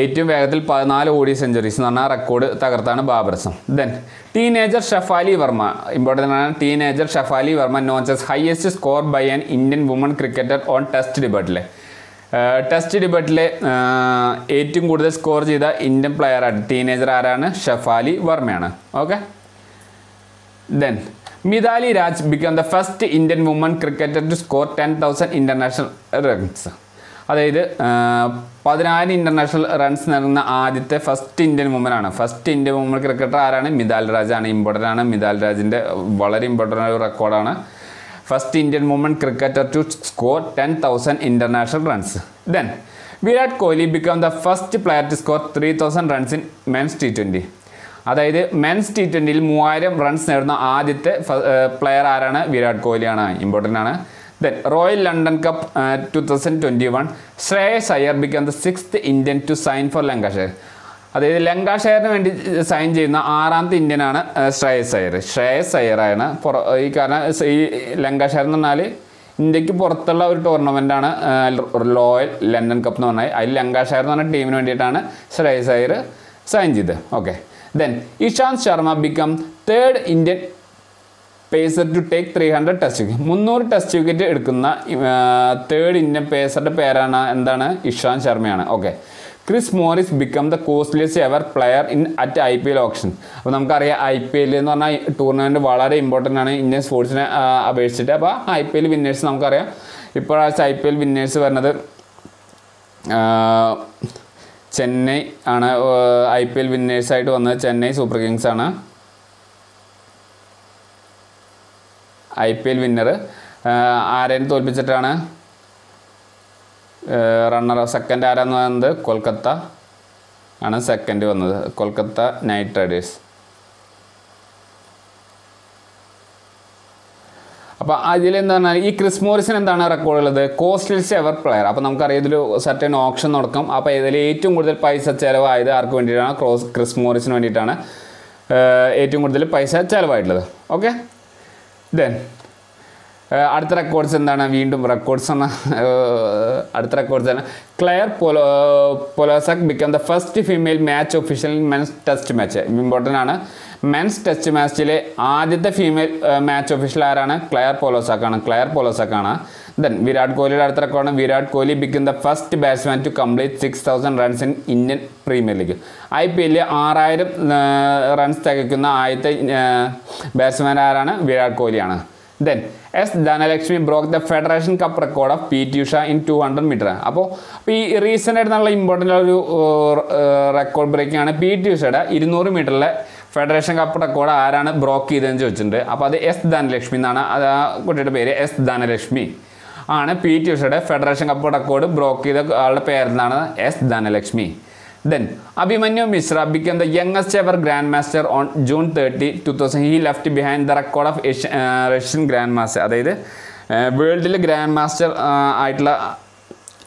ഏറ്റവും വേഗത്തിൽ പതിനാല് ഓടി സെഞ്ചുറീസ് എന്ന് പറഞ്ഞാൽ റെക്കോർഡ് തകർത്താണ് Babar Azam. Then teenager Shafali Varma. Important ആണ് teenager Shafali Varma notches highest score by an Indian woman cricketer on test ഡിബേറ്റിലെ test ഡിബേറ്റിലെ ഏറ്റവും കൂടുതൽ സ്കോർ ചെയ്ത ഇന്ത്യൻ പ്ലെയറാണ് ടീനേജർ ആരാണ്? Shafali വർമ്മയാണ്. Okay then Mithali Raj become the first Indian woman cricketer to score ten thousand international runs അതായത് പതിനായിരം international runs നേടുന്ന ആദ്യത്തെ ഫസ്റ്റ് ഇന്ത്യൻ വുമനാണ് ഫസ്റ്റ് ഇന്ത്യൻ വുമൺ ക്രിക്കറ്റർ ആരാണ്? മിതാൽ രാജ് ആണ്. ഇമ്പോർട്ടന്റ് ആണ്. മിതാൽ രാജിന്റെ വളരെ ഇമ്പോർട്ടന്റ് ആയ റെക്കോർഡാണ് first Indian woman cricketer to score ten thousand international runs then Virat Kohli become the first player to score three thousand runs in men's T twenty അതായത് men's T ട്വന്റിയിൽ മൂവായിരം runs നേടുന്ന ആദ്യത്തെ player ആരാണ്? വിരാട് കോഹ്ലിയാണ്. Important ആണ്. Then Royal London cup two thousand twenty one Shreyas Iyer become the sixth Indian to sign for Lancashire അതായത് ലങ്കാഷെയറിന് വേണ്ടി സൈൻ ചെയ്യുന്ന ആറാമത്തെ ഇന്ത്യനാണ് ശ്രേയസ് അയ്യർ. ശ്രേയസ് അയ്യറാണ്. പുറ ഈ കാരണം ഈ ലങ്കാഷെയർ എന്ന് പറഞ്ഞാൽ ഇന്ത്യയ്ക്ക് പുറത്തുള്ള ഒരു ടൂർണമെന്റാണ് ലോയൽ ലണ്ടൻ കപ്പ് എന്ന് പറഞ്ഞാൽ അതിൽ ലങ്കാഷെയർ എന്ന് പറഞ്ഞ ടീമിന് വേണ്ടിയിട്ടാണ് ശ്രേയസ് അയ്യർ സൈൻ ചെയ്തത്. Okay then Ishant Sharma become third Indian pacer to take three hundred test wicket മുന്നൂറ് ടെസ്റ്റ് വിക്കറ്റ് എടുക്കുന്ന തേർഡ് ഇന്ത്യൻ പേസറുടെ പേരാണ് എന്താണ്? ഇഷാന്ത് ശർമ്മയാണ് okay Chris Morris become the costliest ever player in at I P L auction അപ്പോൾ നമുക്കറിയാം I P L എന്ന് പറഞ്ഞാൽ ടൂർണമെന്റ് വളരെ ഇമ്പോർട്ടന്റ് ആണ്. ഇന്ത്യൻ സ്പോർട്സിനെ അപേക്ഷിച്ചിട്ട്. അപ്പോൾ ഐ പി എൽ വിന്നേഴ്സ് നമുക്കറിയാം. ഇപ്പോഴാഴ്ച ഐ പി എൽ വിന്നേഴ്സ് വരുന്നത്. ചെന്നൈ ആണ് ഐ പി എൽ വിന്നേഴ്സായിട്ട് വന്നത് ചെന്നൈ സൂപ്പർ കിങ്സ് ആണ്. ഐ പി എൽ വിന്നർ ആരെയും തോൽപ്പിച്ചിട്ടാണ്? റണ്ണർ സെക്കൻഡ് ആരാന്ന് പറയുന്നത്? കൊൽക്കത്ത ആണ് സെക്കൻഡ് വന്നത്. കൊൽക്കത്ത നൈറ്റ് റൈഡേഴ്സ് അപ്പോൾ അതിൽ എന്താണ് ഈ ക്രിസ് മോറിസിന് എന്താണ് റെക്കോർഡ് ഉള്ളത്? കോസ്റ്റ്ലിസ്റ്റ് എവർ പ്ലെയർ അപ്പോൾ നമുക്കറിയാം ഇതിൽ സർട്ടൻ ഓപ്ഷൻ നടക്കും. അപ്പോൾ ഇതിൽ ഏറ്റവും കൂടുതൽ പൈസ ചിലവായത് ആർക്ക് വേണ്ടിയിട്ടാണ്? ക്രോസ് ക്രിസ് മോറിസിന് വേണ്ടിയിട്ടാണ്. ഏറ്റവും കൂടുതൽ പൈസ ചിലവായിട്ടുള്ളത്. ഓക്കെ ദെൻ അടുത്ത റെക്കോർഡ്സ് എന്താണ്? വീണ്ടും റെക്കോർഡ്സ് എന്ന അടുത്ത റെക്കോർഡ്സ് ആണ്. Claire Polo Polosak become the first female match official men's test match important ആണ്. മെൻസ് ടെസ്റ്റ് മാച്ചിലെ ആദ്യത്തെ ഫീമെയിൽ മാച്ച് ഒഫീഷ്യൽ ആരാണ്? ക്ലെയർ പോലോസാക്ക് ആണ്. ക്ലെയർ പോലോസാക്ക് ആണ്. ദെൻ വിരാട് കോഹ്ലിയുടെ അടുത്ത record Virat Kohli become the first batsman to complete six thousand runs in Indian premier league I P എല്ലിൽ ആറായിരം റൺസ് തികയ്ക്കുന്ന ആദ്യത്തെ ബാറ്റ്സ്മാൻ ആരാണ്? Virat കോഹ്ലിയാണ്. Then S Dhanalakshmi broke the federation cup record of P T Usha in two hundred meter അപ്പോൾ ഈ recent ആയിട്ട് നല്ല important ഒരു റെക്കോർഡ് ബ്രേക്കിംഗ് ആണ് പി ടി ഉഷയുടെ ഇരുന്നൂറ് മീറ്ററിലെ ഫെഡറേഷൻ കപ്പ് റെക്കോർഡ് ആരാണ് ബ്രോക്ക് ചെയ്തതെന്ന് ചോദിച്ചിട്ടുണ്ട്. അപ്പോൾ അത് എസ് ധനലക്ഷ്മി എന്നാണ് അത് ആ കുട്ടിയുടെ പേര് എസ് ധനലക്ഷ്മി ആണ് പി ടി ഉഷയുടെ ഫെഡറേഷൻ കപ്പ് റെക്കോർഡ് ബ്രോക്ക് ചെയ്ത ആളുടെ പേരെന്താണ്? S Dhanalakshmi. Then Abhimanyu Mishra become the youngest ever grand master on June thirty two thousand he left behind the record of Russian grand master അതായത് വേൾഡിലെ grand master ആയിട്ടുള്ള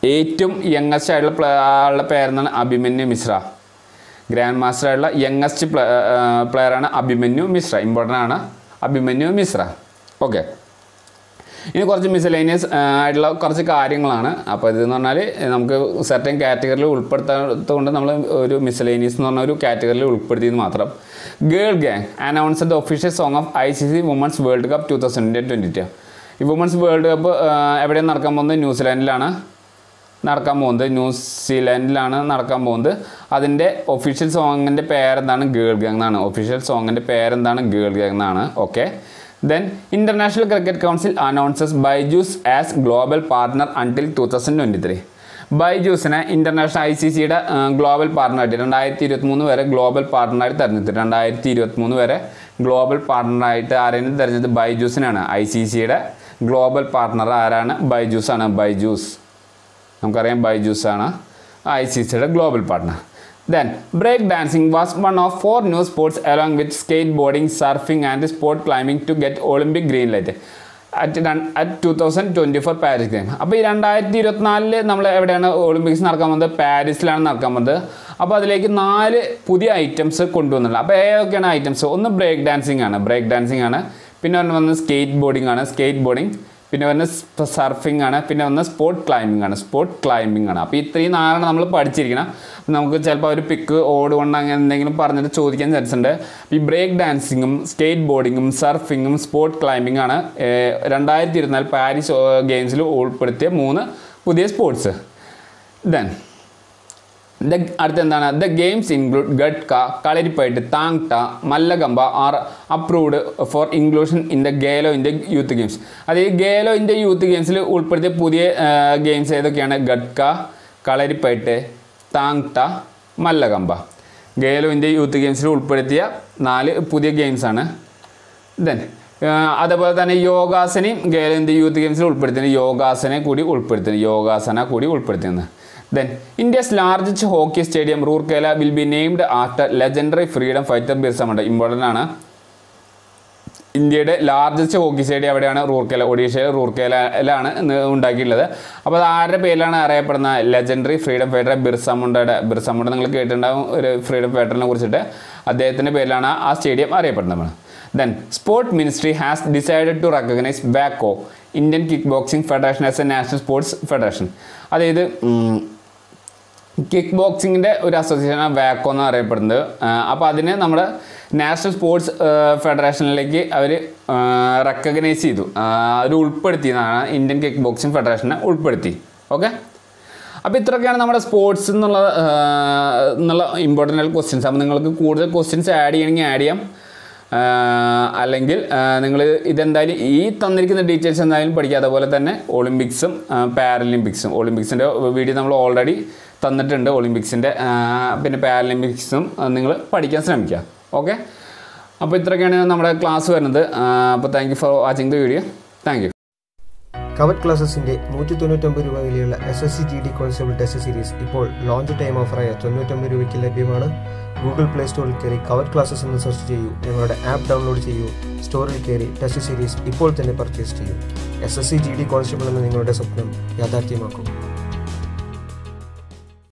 ഏറ്റവും youngest ആയിട്ടുള്ള ആളുടെ പേരെന്നാണ് അഭിമന്യു മിശ്ര ഗ്രാൻഡ് മാസ്റ്റർ ആയിട്ടുള്ള യങ്ങസ്റ്റ് പ്ലെയറാണ് Abhimanyu Mishra important ആണ് അഭിമന്യു മിശ്ര ഓക്കെ ഇനി കുറച്ച് മിസലേനിയസ് ആയിട്ടുള്ള കുറച്ച് കാര്യങ്ങളാണ്. അപ്പോൾ ഇതെന്ന് പറഞ്ഞാൽ നമുക്ക് സെർട്ടൻ കാറ്റഗറിയിൽ ഉൾപ്പെടുത്താത്തതുകൊണ്ട് നമ്മൾ ഒരു മിസലേനിയസ് എന്ന് പറഞ്ഞ ഒരു കാറ്റഗറിയിൽ ഉൾപ്പെടുത്തിയത് മാത്രം. Girl gang announce the official song of I C C women's world cup two thousand twenty two ഈ വുമൻസ് വേൾഡ് കപ്പ് എവിടെയാണ് നടക്കാൻ പോകുന്നത്? ന്യൂസിലാൻഡിലാണ് നടക്കാൻ പോകുന്നത്. ന്യൂസിലാൻഡിലാണ് നടക്കാൻ പോകുന്നത്. അതിന്റെ ഒഫീഷ്യൽ സോങ്ങിന്റെ പേരെന്താണ്? ഗേൾ ഗാങ് എന്നാണ്. ഒഫീഷ്യൽ സോങ്ങിന്റെ പേരെന്താണ്? ഗേൾ ഗാങ് എന്നാണ്. Okay then international cricket council announces Byju's as global partner until two thousand twenty three ബൈജൂസിനെ international I C സിയുടെ ഗ്ലോബൽ പാർട്ണറായിട്ട് രണ്ടായിരത്തി ഇരുപത്തി മൂന്ന് വരെ ഗ്ലോബൽ പാർട്ണറായിട്ട് തിരഞ്ഞെടുത്തു. രണ്ടായിരത്തി ഇരുപത്തി മൂന്ന് വരെ ഗ്ലോബൽ പാർട്ണറായിട്ട് ആരെയും തിരഞ്ഞെടുത്ത് ബൈജൂസിനാണ് ഐ സി സിയുടെ ഗ്ലോബൽ പാർട്ണർ ആരാണ്? ബൈജൂസാണ് ബൈജൂസ് നമുക്കറിയാം ബൈജൂസാണ് ഐ സി സിയുടെ global partner dancing was one of four new sports along with skateboarding surfing and sport climbing to get Olympic green light at at two thousand twenty four Paris game അപ്പോൾ ഈ രണ്ടായിരത്തി ഇരുപത്തിനാലിൽ നമ്മൾ എവിടെയാണ് Olympics നടക്കാൻ പോകുന്നത്? പാരീസിലാണ് നടക്കാൻ പോകുന്നത്. അപ്പോൾ അതിലേക്ക് നാല് പുതിയ ഐറ്റംസ് കൊണ്ടുവന്നിട്ടുണ്ട്. അപ്പോൾ ഏതൊക്കെയാണ് ഐറ്റംസ് ഒന്ന് ബ്രേക്ക് ഡാൻസിങ് ആണ്. ബ്രേക്ക് ഡാൻസിങ് ആണ്. പിന്നെ ഒന്ന് വന്ന് സ്കേറ്റ് ബോർഡിംഗ് ആണ്. സ്കേറ്റ് ബോർഡിംഗ് പിന്നെ വന്ന് സർഫിംഗ് ആണ് പിന്നെ വന്ന് സ്പോർട്ട് ക്ലൈമ്പിംഗ് ആണ് സ്പോർട്ട് ക്ലൈമ്പിംഗ് ആണ്. അപ്പോൾ ഇത്രയും നാലാണ് നമ്മൾ പഠിച്ചിരിക്കണം. നമുക്ക് ചിലപ്പോൾ ഒരു പിക്ക് ഓട് കൊണ്ട് അങ്ങനെ എന്തെങ്കിലും പറഞ്ഞിട്ട് ചോദിക്കാൻ ചാൻസ് ഉണ്ട്. ഈ ബ്രേക്ക് ഡാൻസിങ്ങും സ്കേറ്റ് ബോർഡിങ്ങും സർഫിങ്ങും സ്പോർട്ട് ക്ലൈമ്പിംഗ് ആണ് രണ്ടായിരത്തി ഇരുപത്തിനാല് പാരീസ് ഗെയിംസിൽ ഉൾപ്പെടുത്തിയ മൂന്ന് പുതിയ സ്പോർട്സ് ദെൻ ദ അടുത്ത എന്താണ് the games include Gatka Kalaripayattu Thangta Mallakhamba are approved for inclusion in the Khelo India youth games അത് ഈ ഗേലോ ഇന്റെ യൂത്ത് ഗെയിംസിൽ ഉൾപ്പെടുത്തിയ പുതിയ ഗെയിംസ് ഏതൊക്കെയാണ്? ഗഡ്ക കളരിപ്പയറ്റ് താങ്ട മല്ലകമ്പ ഗേലോ ഇന്റെ യൂത്ത് ഗെയിംസിൽ ഉൾപ്പെടുത്തിയ നാല് പുതിയ ഗെയിംസാണ് ദെൻ അതേപോലെ തന്നെ യോഗാസനയും ഗേലോ ഇന്റെ യൂത്ത് ഗെയിംസിൽ ഉൾപ്പെടുത്തുന്നത് യോഗാസനെ കൂടി ഉൾപ്പെടുത്തുന്നത് യോഗാസന കൂടി ഉൾപ്പെടുത്തുന്നത് then India's largest hockey stadium Rourkela will be named after legendary freedom fighter Birsa Munda important ആണ്. ഇന്ത്യയുടെ ലാർജസ്റ്റ് ഹോക്കി സ്റ്റേഡിയം അവിടെയാണ് റൂർക്കേല ഒഡീഷയിലെ റൂർക്കേലയിലാണ് ഉണ്ടാക്കിയിട്ടുള്ളത്. അപ്പോൾ അത് ആരുടെ പേരിലാണ് അറിയപ്പെടുന്ന ലെജൻഡറി ഫ്രീഡം ഫൈറ്റർ ബിർസ മുണ്ടയുടെ ബിർസ മുണ്ട നിങ്ങൾ കേട്ടിട്ടുണ്ടാകും ഒരു ഫ്രീഡം ഫൈറ്ററിനെ കുറിച്ചിട്ട്. അദ്ദേഹത്തിന്റെ പേരിലാണ് ആ സ്റ്റേഡിയം അറിയപ്പെടുന്നത്. Then sports ministry has decided to recognise WAKO Indian kick boxing federation as a national sports federation അതായത് കിക്ക് ബോക്സിങ്ങിന്റെ ഒരു അസോസിയേഷനാണ് വാക്കോ എന്ന് അറിയപ്പെടുന്നത്. അപ്പോൾ അതിനെ നമ്മൾ നാഷണൽ സ്പോർട്സ് ഫെഡറേഷനിലേക്ക് അവർ റെക്കഗ്നൈസ് ചെയ്തു. അവർ ഉൾപ്പെടുത്തിയതാണ് ഇന്ത്യൻ കിക്ക് ബോക്സിംഗ് ഫെഡറേഷനെ ഉൾപ്പെടുത്തി. ഓക്കെ അപ്പോൾ ഇത്രയൊക്കെയാണ് നമ്മുടെ സ്പോർട്സ് എന്നുള്ള എന്നുള്ള ഇമ്പോർട്ടന്റ് ആയിട്ടുള്ള ക്വസ്റ്റ്യൻസ് അപ്പോൾ നിങ്ങൾക്ക് കൂടുതൽ ക്വസ്റ്റ്യൻസ് ആഡ് ചെയ്യണമെങ്കിൽ ആഡ് ചെയ്യാം. അല്ലെങ്കിൽ നിങ്ങൾ ഇതെന്തായാലും ഈ തന്നിരിക്കുന്ന ഡീറ്റെയിൽസ് എന്തായാലും പഠിക്കുക. അതുപോലെ തന്നെ ഒളിമ്പിക്സും പാരലിമ്പിക്സും ഒളിമ്പിക്സിന്റെ വീഡിയോ നമ്മൾ ഓൾറെഡി തന്നിട്ടുണ്ട് ഒളിമ്പിക്സിന്റെ പിന്നെ പാരലിമ്പിക്സും നിങ്ങൾ പഠിക്കാൻ ശ്രമിക്കുക. ഓക്കെ? അപ്പോൾ ഇത്രയൊക്കെയാണ് നമ്മുടെ ക്ലാസ് വരുന്നത്. അപ്പോൾ thank you for watching the video thank you covet ക്ലാസ്സസിന്റെ നൂറ്റി തൊണ്ണൂറ്റൊമ്പത് രൂപ വിലയുള്ള S S C G D constable test series ഇപ്പോൾ ലോഞ്ച് ടൈം ഓഫറായ തൊണ്ണൂറ്റൊമ്പത് രൂപയ്ക്ക് ലഭ്യമാണ്. ഗൂഗിൾ പ്ലേ സ്റ്റോറിൽ കയറി കവറ്റ് ക്ലാസസ് എന്ന് സെർച്ച് ചെയ്യൂ. ഞങ്ങളുടെ ആപ്പ് ഡൗൺലോഡ് ചെയ്യൂ. സ്റ്റോറിൽ കയറി ടെസ്റ്റ് സീരീസ് ഇപ്പോൾ തന്നെ പർച്ചേസ് ചെയ്യൂ. S S C G D constable എന്ന നിങ്ങളുടെ സ്വപ്നം യാഥാർത്ഥ്യമാക്കും.